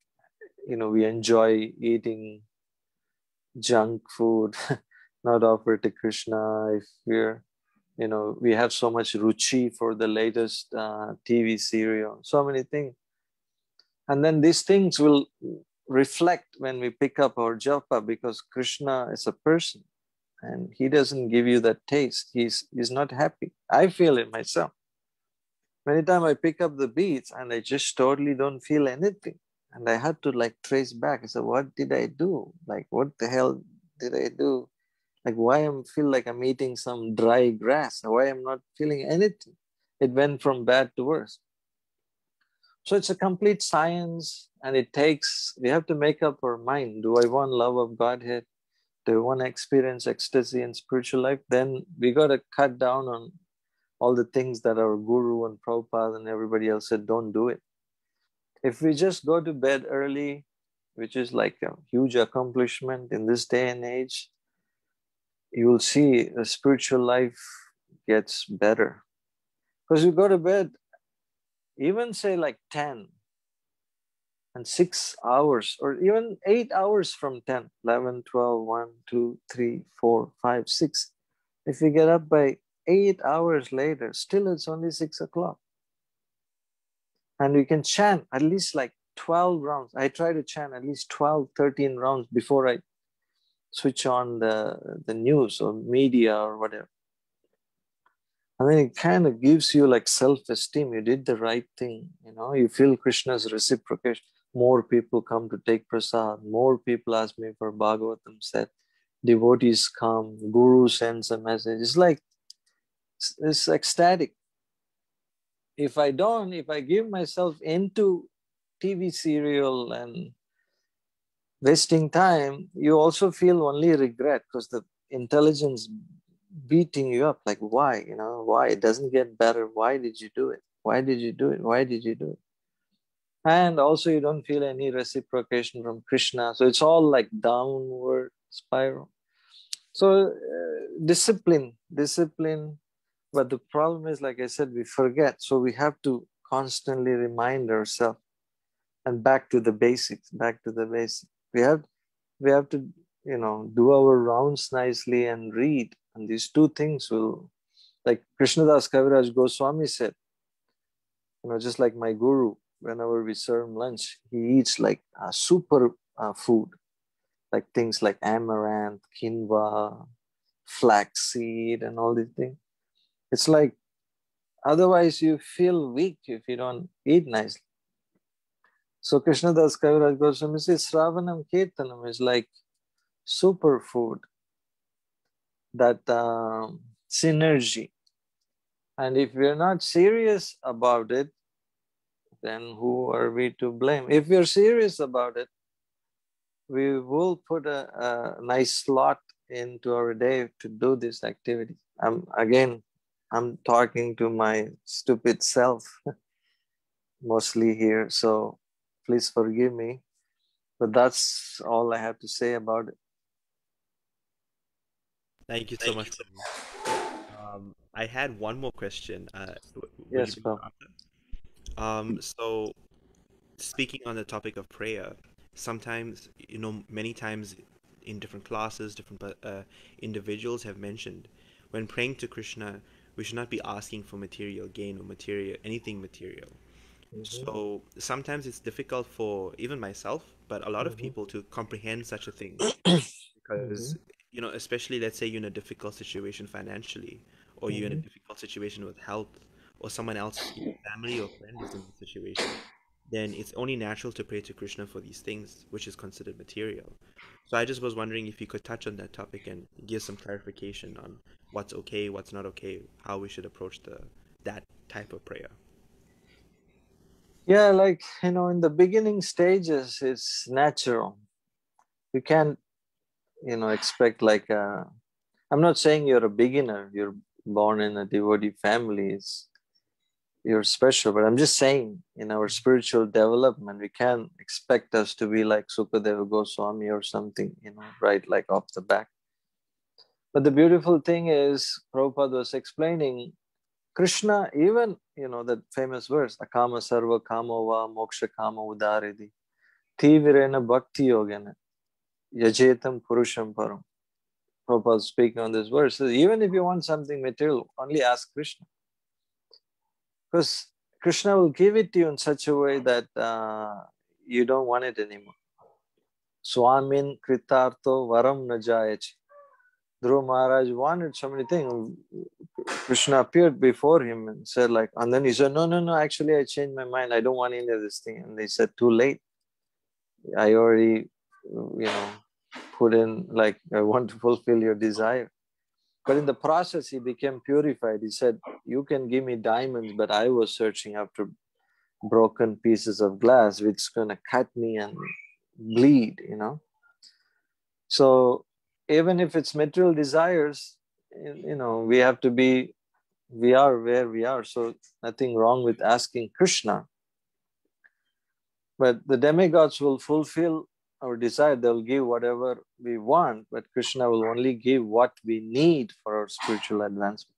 you know we enjoy eating junk food not offered to krishna if we're you know we have so much ruchi for the latest uh, tv serial so many things. And then these things will reflect when we pick up our japa because Krishna is a person and he doesn't give you that taste. He's, he's not happy. I feel it myself. Many times I pick up the beads and I just totally don't feel anything. And I had to like trace back. I said, what did I do? Like, what the hell did I do? Like, why I feel like I'm eating some dry grass? Why I'm not feeling anything? It went from bad to worse. So it's a complete science and it takes, we have to make up our mind. Do I want love of Godhead? Do I want to experience ecstasy and spiritual life? Then we got to cut down on all the things that our guru and Prabhupada and everybody else said, don't do it. If we just go to bed early, which is like a huge accomplishment in this day and age, you will see the spiritual life gets better. Because you go to bed even say like 10 and 6 hours or even 8 hours from 10 11 12 1 2 3 4 5 6 if you get up by 8 hours later still it's only 6 o'clock. And you can chant at least like 12 rounds. I try to chant at least 12 13 rounds before i switch on the the news or media or whatever I mean, it kind of gives you like self-esteem. You did the right thing. You know, you feel Krishna's reciprocation. More people come to take prasad. More people ask me for Bhagavatam set. Devotees come. Guru sends a message. It's like it's ecstatic. If I don't, if I give myself into TV serial and wasting time, you also feel only regret because the intelligence beating you up like why you know? Why? It doesn't get better. Why did you do it? Why did you do it? Why did you do it? And also you don't feel any reciprocation from krishna. So it's all like downward spiral. So uh, discipline discipline. But the problem is like i said we forget. So we have to constantly remind ourselves and back to the basics back to the basics. We have we have to you know do our rounds nicely and read and these two things will like krishnadas kaviraj goswami said you know just like my guru whenever we serve lunch he eats like a super uh, food like things like amaranth quinoa flaxseed and all these things. It's like otherwise you feel weak if you don't eat nicely. So Krishna Das Kaviraj Goswami says Shravanam Kirtanam is like superfood, that um, synergy. And if we're not serious about it, then who are we to blame? If we're serious about it, we will put a, a nice slot into our day to do this activity. I'm again, I'm talking to my stupid self mostly here. So please forgive me. But that's all I have to say about it. Thank you so much. Um, I had one more question. Uh, yes, bro. Um, so, speaking on the topic of prayer, sometimes, you know, many times in different classes, different uh, individuals have mentioned when praying to Krishna, we should not be asking for material gain or material anything material. Mm-hmm. So sometimes it's difficult for even myself, but a lot mm-hmm. of people to comprehend such a thing because mm-hmm. You know, especially let's say you're in a difficult situation financially, or you're in a mm-hmm. difficult situation with health, or someone else, family or friend is in the situation. Then it's only natural to pray to Krishna for these things, which is considered material. So I just was wondering if you could touch on that topic and give some clarification on what's okay, what's not okay, how we should approach the that type of prayer yeah like you know in the beginning stages it's natural you can't you know expect like a, uh, i'm not saying you're a beginner you're born in a devotee family it's, you're special but i'm just saying in our spiritual development we can't expect us to be like sukadeva goswami or something you know right like off the back. But the beautiful thing is Prabhupada was explaining Krishna, even, you know, that famous verse, Akama Sarva Kamova Moksha Kama Udaradhih, Tivrena Bhakti Yogena, Yajetam Purusham Param. Prabhupada speaking on this verse says, even if you want something material, only ask Krishna. Because Krishna will give it to you in such a way that uh, you don't want it anymore. Swamin Kritartho Varam Najayachi. Dhruva Maharaj wanted so many things. Krishna appeared before him and said, like, and then he said, No, no, no, actually, I changed my mind. I don't want any of this thing. And they said, Too late. I already, you know, put in, like, I want to fulfill your desire. But in the process, he became purified. He said, You can give me diamonds, but I was searching after broken pieces of glass, which is going to cut me and bleed, you know. So even if it's material desires you know we have to be we are where we are so nothing wrong with asking krishna but the demigods will fulfill our desire they'll give whatever we want but krishna will only give what we need for our spiritual advancement.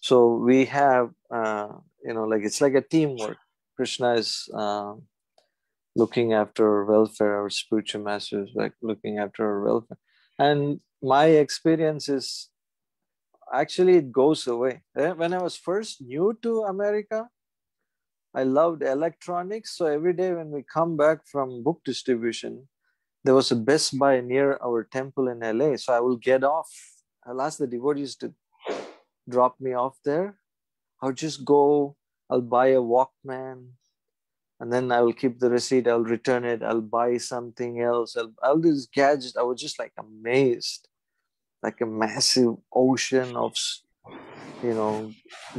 So we have uh, you know like it's like a teamwork. Krishna is uh, looking after our welfare our spiritual masters like looking after our welfare. And my experience is actually it goes away. Eh, when i was first new to america i loved electronics so every day when we come back from book distribution there was a best buy near our temple in la so i will get off i'll ask the devotees to drop me off there i'll just go i'll buy a walkman and then I will keep the receipt. I'll return it. I'll buy something else. I'll, I'll do this gadget. I was just like amazed, like a massive ocean of, you know,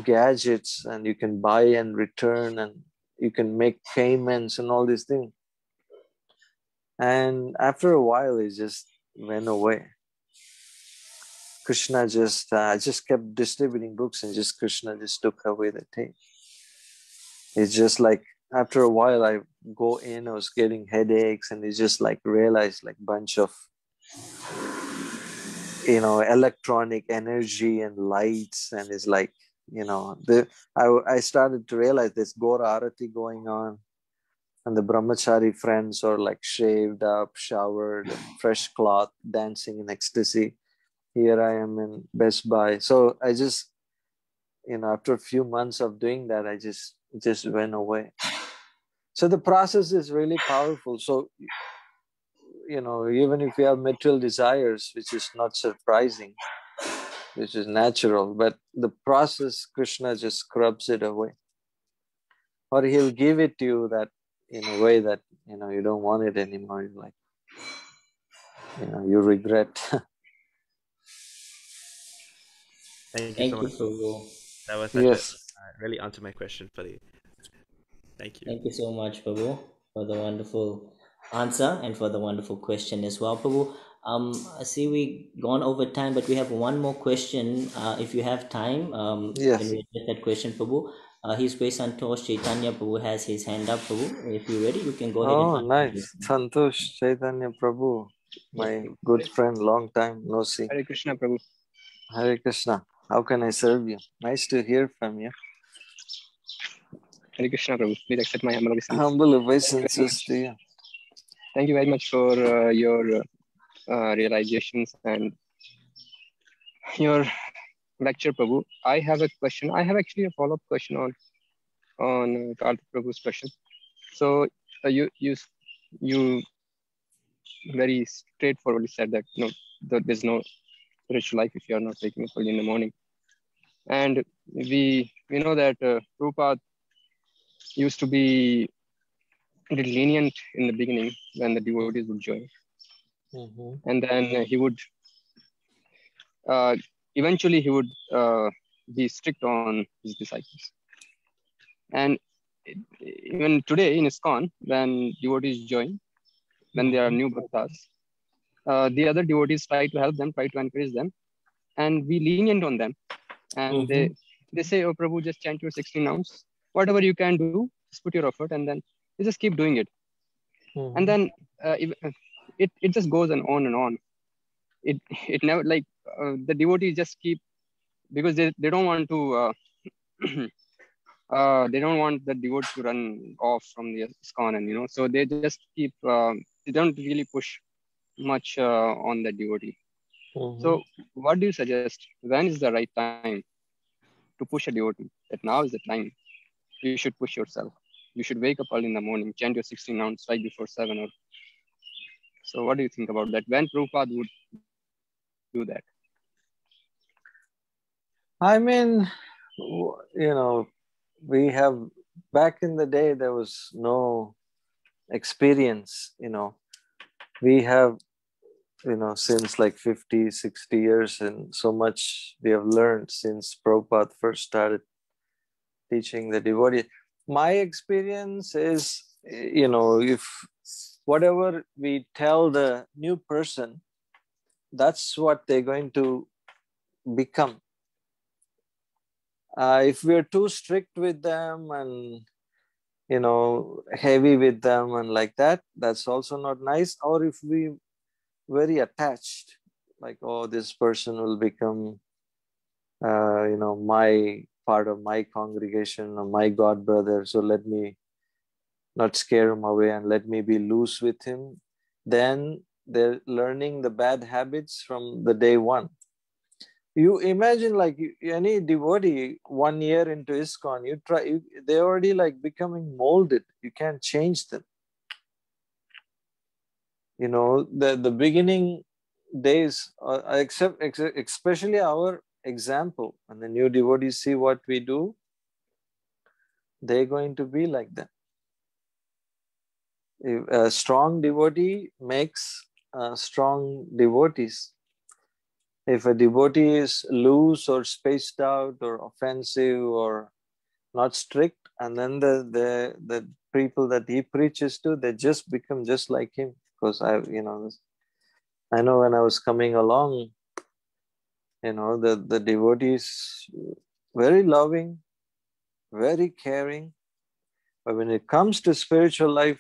gadgets, and you can buy and return, and you can make payments and all these things. And after a while, it just went away. Krishna just, uh, just kept distributing books, and just Krishna just took away the tape. It's just like after a while i go in i was getting headaches and it's just like realized like bunch of you know electronic energy and lights and it's like you know the i, I started to realize this gaura arati going on and the brahmachari friends are like shaved up, showered, fresh cloth, dancing in ecstasy. Here I am in Best Buy. So I just, you know, after a few months of doing that, I just just went away. So the process is really powerful. So you know, even if you have material desires, which is not surprising, which is natural, but the process, Krishna just scrubs it away. Or he'll give it to you that in a way that, you know, you don't want it anymore. You're like, you know, you regret. Thank you Thank so much. Prabhu. That was such yes. a, uh, really answered my question, Pali. Thank you. Thank you so much, Prabhu, for the wonderful answer and for the wonderful question as well, Prabhu. Um, I see we gone over time, but we have one more question. Uh, if you have time, um, Yes. can we address that question, Prabhu? Uh, his Grace Santosh Chaitanya Prabhu has his hand up, Prabhu. If you're ready, you can go ahead Oh, and answer nice. Santosh Chaitanya Prabhu, my good friend, long time no see. Hare Krishna Prabhu. Hare Krishna. How can I serve you? Nice to hear from you. Hare Krishna Prabhu. Please accept my humble obeisance. Humble obeisances to you. Thank you very much for uh, your uh, realizations and your lecture, Prabhu. I have a question. I have actually a follow-up question on on uh, Karthik Prabhu's question. So uh, you you you very straightforwardly said that no, that there's no spiritual life if you are not waking up early in the morning, and we we know that uh, Prabhupada used to be little lenient in the beginning when the devotees would join. Mhm. and then he would uh, eventually he would uh, be strict on his disciples. And even today in ISKCON, when devotees join when there are new bhaktas uh, the other devotees try to help them try to encourage them and be lenient on them. And they they say oh prabhu just chant your 16 rounds whatever you can do just put your effort and then you just keep doing it. Mhm. and then uh, it it just goes and on and on. It it never like uh, the devotees just keep because they, they don't want to uh, uh, they don't want the devotee to run off from the ISKCON and you know so they just keep uh, they don't really push much uh, on the devotee. Mhm. so what do you suggest? When is the right time to push a devotee? That now is the time you should push yourself you should wake up early in the morning chant your 16 rounds right before 7 or so what do you think about that when Prabhupada would do that I mean, you know, we have back in the day, there was no experience, you know. We have, you know, since like 50, 60 years, and so much we have learned since Prabhupada first started teaching the devotee. My experience is, you know, if whatever we tell the new person, that's what they're going to become. Uh, if we're too strict with them and you know heavy with them and like that that's also not nice. Or if we very attached like oh this person will become uh, you know my part of my congregation or my god brother so let me not scare him away and let me be loose with him then they're learning the bad habits from the day one you imagine like any devotee one year into ISKCON, you try, you, they're already like becoming molded. You can't change them. You know, the, the beginning days, uh, except ex- especially our example, and the new devotees see what we do, they're going to be like that. If a strong devotee makes uh, strong devotees. If a devotee is loose or spaced out or offensive or not strict and then the the the people that he preaches to they just become just like him. Because i you know i know when i was coming along you know the the devotees very loving very caring. But when it comes to spiritual life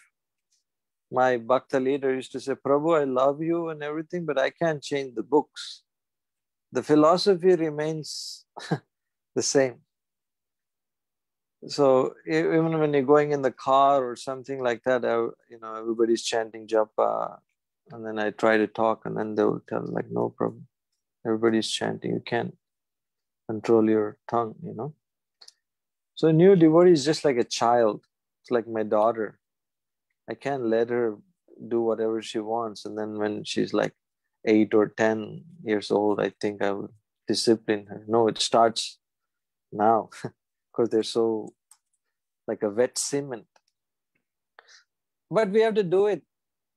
my bhakta leader used to say prabhu i love you and everything but i can't change the books. The philosophy remains the same. so even when you're going in the car or something like that, I, you know, everybody's chanting japa, and then I try to talk, and then they will tell like, no problem, everybody's chanting. You can't control your tongue, you know. So a new devotee is just like a child. It's like my daughter. I can't let her do whatever she wants, and then when she's like eight or ten years old, I think I will discipline her. No, it starts now. because they're so like a wet cement. But we have to do it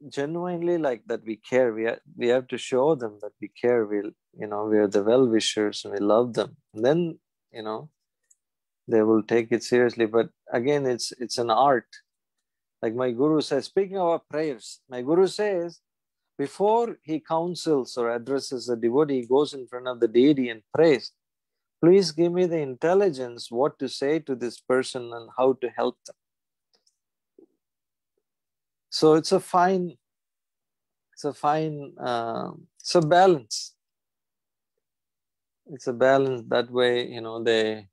genuinely like that we care. We, ha- we have to show them that we care. We, you know, we are the well wishers and we love them. And then, you know, they will take it seriously. But again, it's it's an art. Like my guru says, speaking of our prayers, my guru says, before he counsels or addresses a devotee, he goes in front of the deity and prays please give me the intelligence what to say to this person and how to help them so it's a fine it's a fine uh, it's a balance it's a balance that way you know they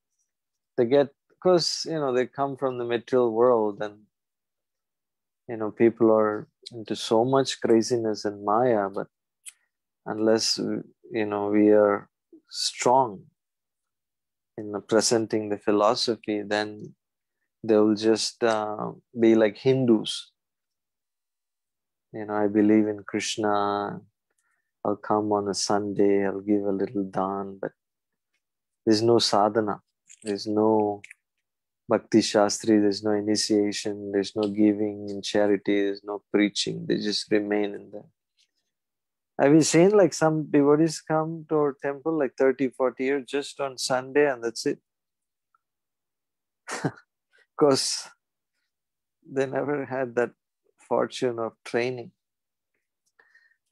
they get because you know they come from the material world and you know people are into so much craziness and maya but unless you know we are strong in presenting the philosophy, then they'll just uh, be like Hindus. You know, I believe in Krishna. I'll come on a Sunday, I'll give a little dan, but there's no sadhana, there's no bhakti shastri, there's no initiation, there's no giving in charity, there's no preaching, they just remain in there. Have you seen like some devotees come to our temple like 30, 40 years just on Sunday and that's it? Because they never had that fortune of training.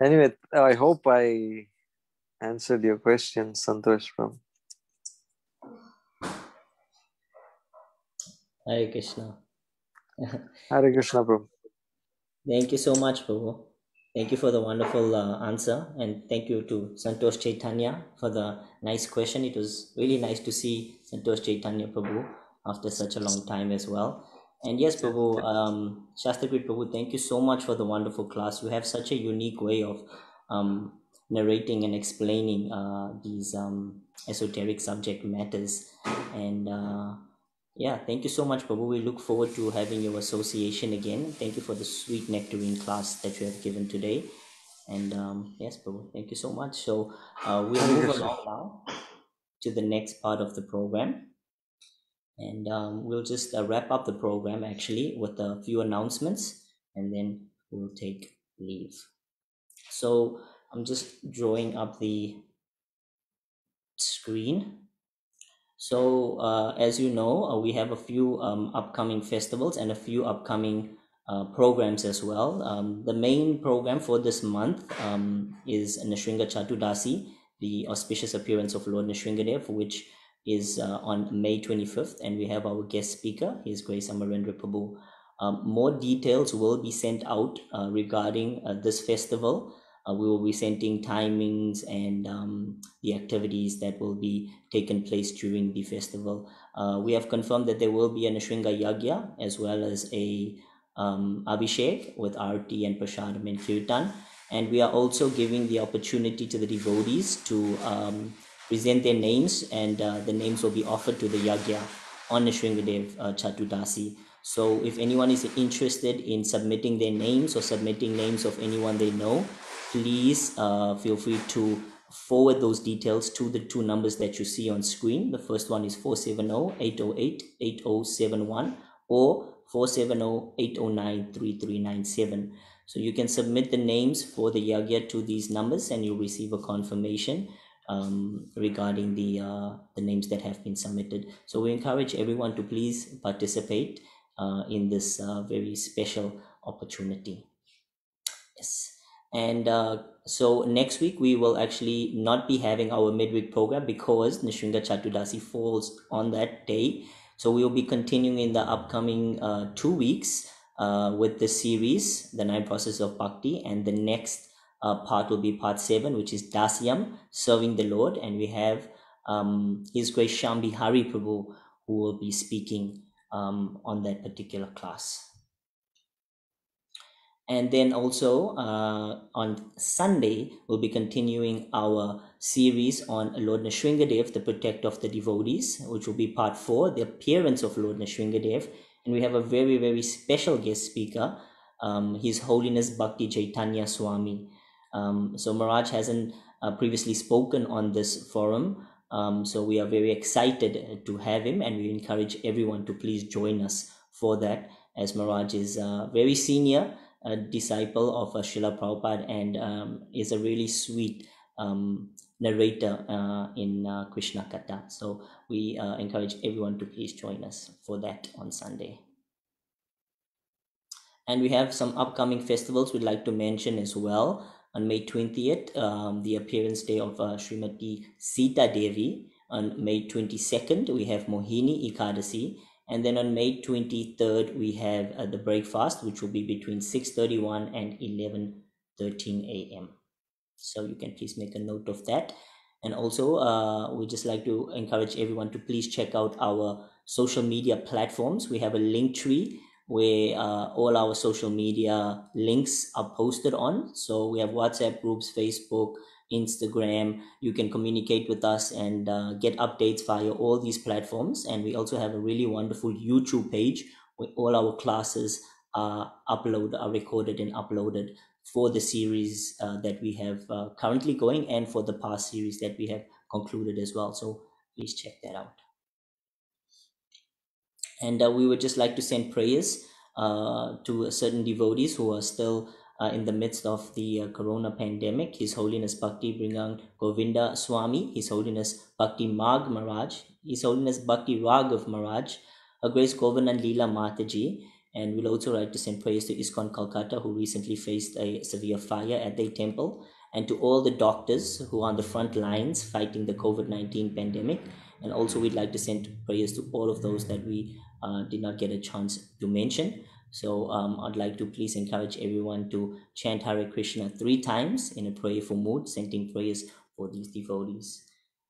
Anyway, I hope I answered your question, Santosh from. Hare Krishna. Hare Krishna, Prabhu. Thank you so much, Prabhu. Thank you for the wonderful uh, answer, and thank you to Santosh Chaitanya for the nice question. It was really nice to see Santosh Chaitanya Prabhu after such a long time as well. And yes, Prabhu, um, Shastrakrit Prabhu, thank you so much for the wonderful class. You have such a unique way of um, narrating and explaining uh, these um, esoteric subject matters. And uh, yeah, thank you so much, Prabhu. We look forward to having your association again. Thank you for the sweet nectarine class that you have given today. And um, yes, Prabhu, thank you so much. So uh, we'll move along now to the next part of the program. And um, we'll just uh, wrap up the program actually with a few announcements and then we'll take leave. So I'm just drawing up the screen so, uh, as you know, uh, we have a few um, upcoming festivals and a few upcoming uh, programs as well. Um, the main program for this month um, is Nrsimha Chaturdasi, the auspicious appearance of Lord Nrsimhadev, which is uh, on May 25th, and we have our guest speaker, His Grace Amarendra Prabhu. Um, more details will be sent out uh, regarding uh, this festival uh, we will be sending timings and um, the activities that will be taken place during the festival. Uh, we have confirmed that there will be an Nrsimha Yagya as well as a um, Abhishek with Arti and Prashadam and Kirtan. And we are also giving the opportunity to the devotees to um, present their names and uh, the names will be offered to the Yagya on the Nrsimhadev uh, Chaturdasi. So if anyone is interested in submitting their names or submitting names of anyone they know, please uh, feel free to forward those details to the two numbers that you see on screen. The first one is 470-808-8071 or 470-809-3397. So you can submit the names for the Yagya to these numbers and you'll receive a confirmation um, regarding the, uh, the names that have been submitted. So we encourage everyone to please participate uh, in this uh, very special opportunity. Yes. And uh, so next week we will actually not be having our midweek program because Nrsimha Chaturdasi falls on that day. So we will be continuing in the upcoming uh, two weeks uh, with the series, The Nine Process of Bhakti, and the next uh, part will be part seven, which is Dasyam, Serving the Lord. And we have um, His Grace Shambhi Hari Prabhu who will be speaking um, on that particular class. And then also uh, on Sunday, we'll be continuing our series on Lord Nrsimhadev, the protector of the devotees, which will be part four, the appearance of Lord Nrsimhadev. And we have a very, very special guest speaker, um, His Holiness Bhakti Chaitanya Swami. Um, so Maharaj hasn't uh, previously spoken on this forum, um, so we are very excited to have him, and we encourage everyone to please join us for that, as Maharaj is a very senior a disciple of uh, Srila Prabhupada and um, is a really sweet um, narrator uh, in uh, Krishna Katha. So we uh, encourage everyone to please join us for that on Sunday. And we have some upcoming festivals we'd like to mention as well. On May 20th, um, the appearance day of uh, Srimati Sita Devi. On May 22nd, we have Mohini Ekadasi. And then on May 23rd, we have uh, the breakfast, which will be between 6.31 and 11.13 a.m. So you can please make a note of that. And also, uh, we just like to encourage everyone to please check out our social media platforms. We have a Linktree where uh, all our social media links are posted on. So we have WhatsApp groups, Facebook, Instagram. You can communicate with us and uh, get updates via all these platforms. And we also have a really wonderful YouTube page where all our classes are uploaded, are recorded and uploaded for the series uh, that we have uh, currently going and for the past series that we have concluded as well. So please check that out. And uh, we would just like to send prayers uh, to certain devotees who are still uh, in the midst of the uh, corona pandemic. His Holiness Bhakti Bhringa Govinda Swami, His Holiness Bhakti Mag Maharaj, His Holiness Bhakti Raghav Maharaj, Her Grace Govardhan Leela Mataji, and we'll also like to send prayers to ISKCON Calcutta, who recently faced a severe fire at their temple, and to all the doctors who are on the front lines fighting the COVID 19 pandemic. And also, we'd like to send prayers to all of those that we uh, did not get a chance to mention. So um, I'd like to please encourage everyone to chant Hare Krishna three times in a prayerful mood, sending prayers for these devotees.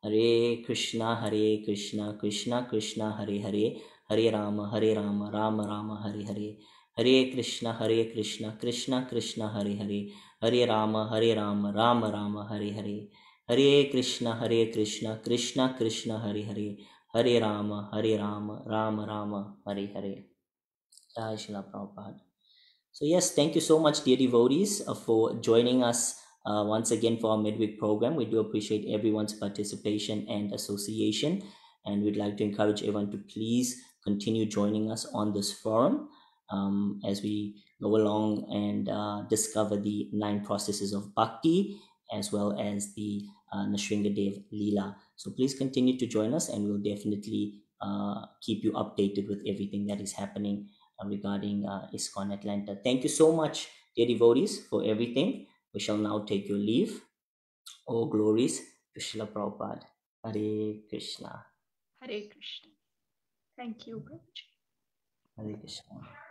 Hare Krishna, Hare Krishna, Krishna Krishna, Hare Hare, Hare Rama, Hare Rama, Rama Rama, Hare Hare. Hare Krishna, Hare Krishna, Krishna Krishna, Hare Hare, Hare Rama, Hare Rama, Rama Rama, Hare Hare. Hare Krishna, Hare Krishna, Krishna Krishna, Hare Hare, Hare Rama, Hare Rama, Rama Rama, Hare Hare. Jai Srila. So yes, thank you so much, dear devotees, uh, for joining us uh, once again for our midweek program. We do appreciate everyone's participation and association, and we'd like to encourage everyone to please continue joining us on this forum um, as we go along and uh, discover the nine processes of bhakti as well as the uh, Nrsimhadev Leela. So please continue to join us, and we'll definitely uh, keep you updated with everything that is happening regarding uh, ISKCON Atlanta. Thank you so much, dear devotees, for everything. We shall now take your leave. All glories to Srila Prabhupada. Hare Krishna. Hare Krishna. Thank you, Prabhuji. Hare Krishna.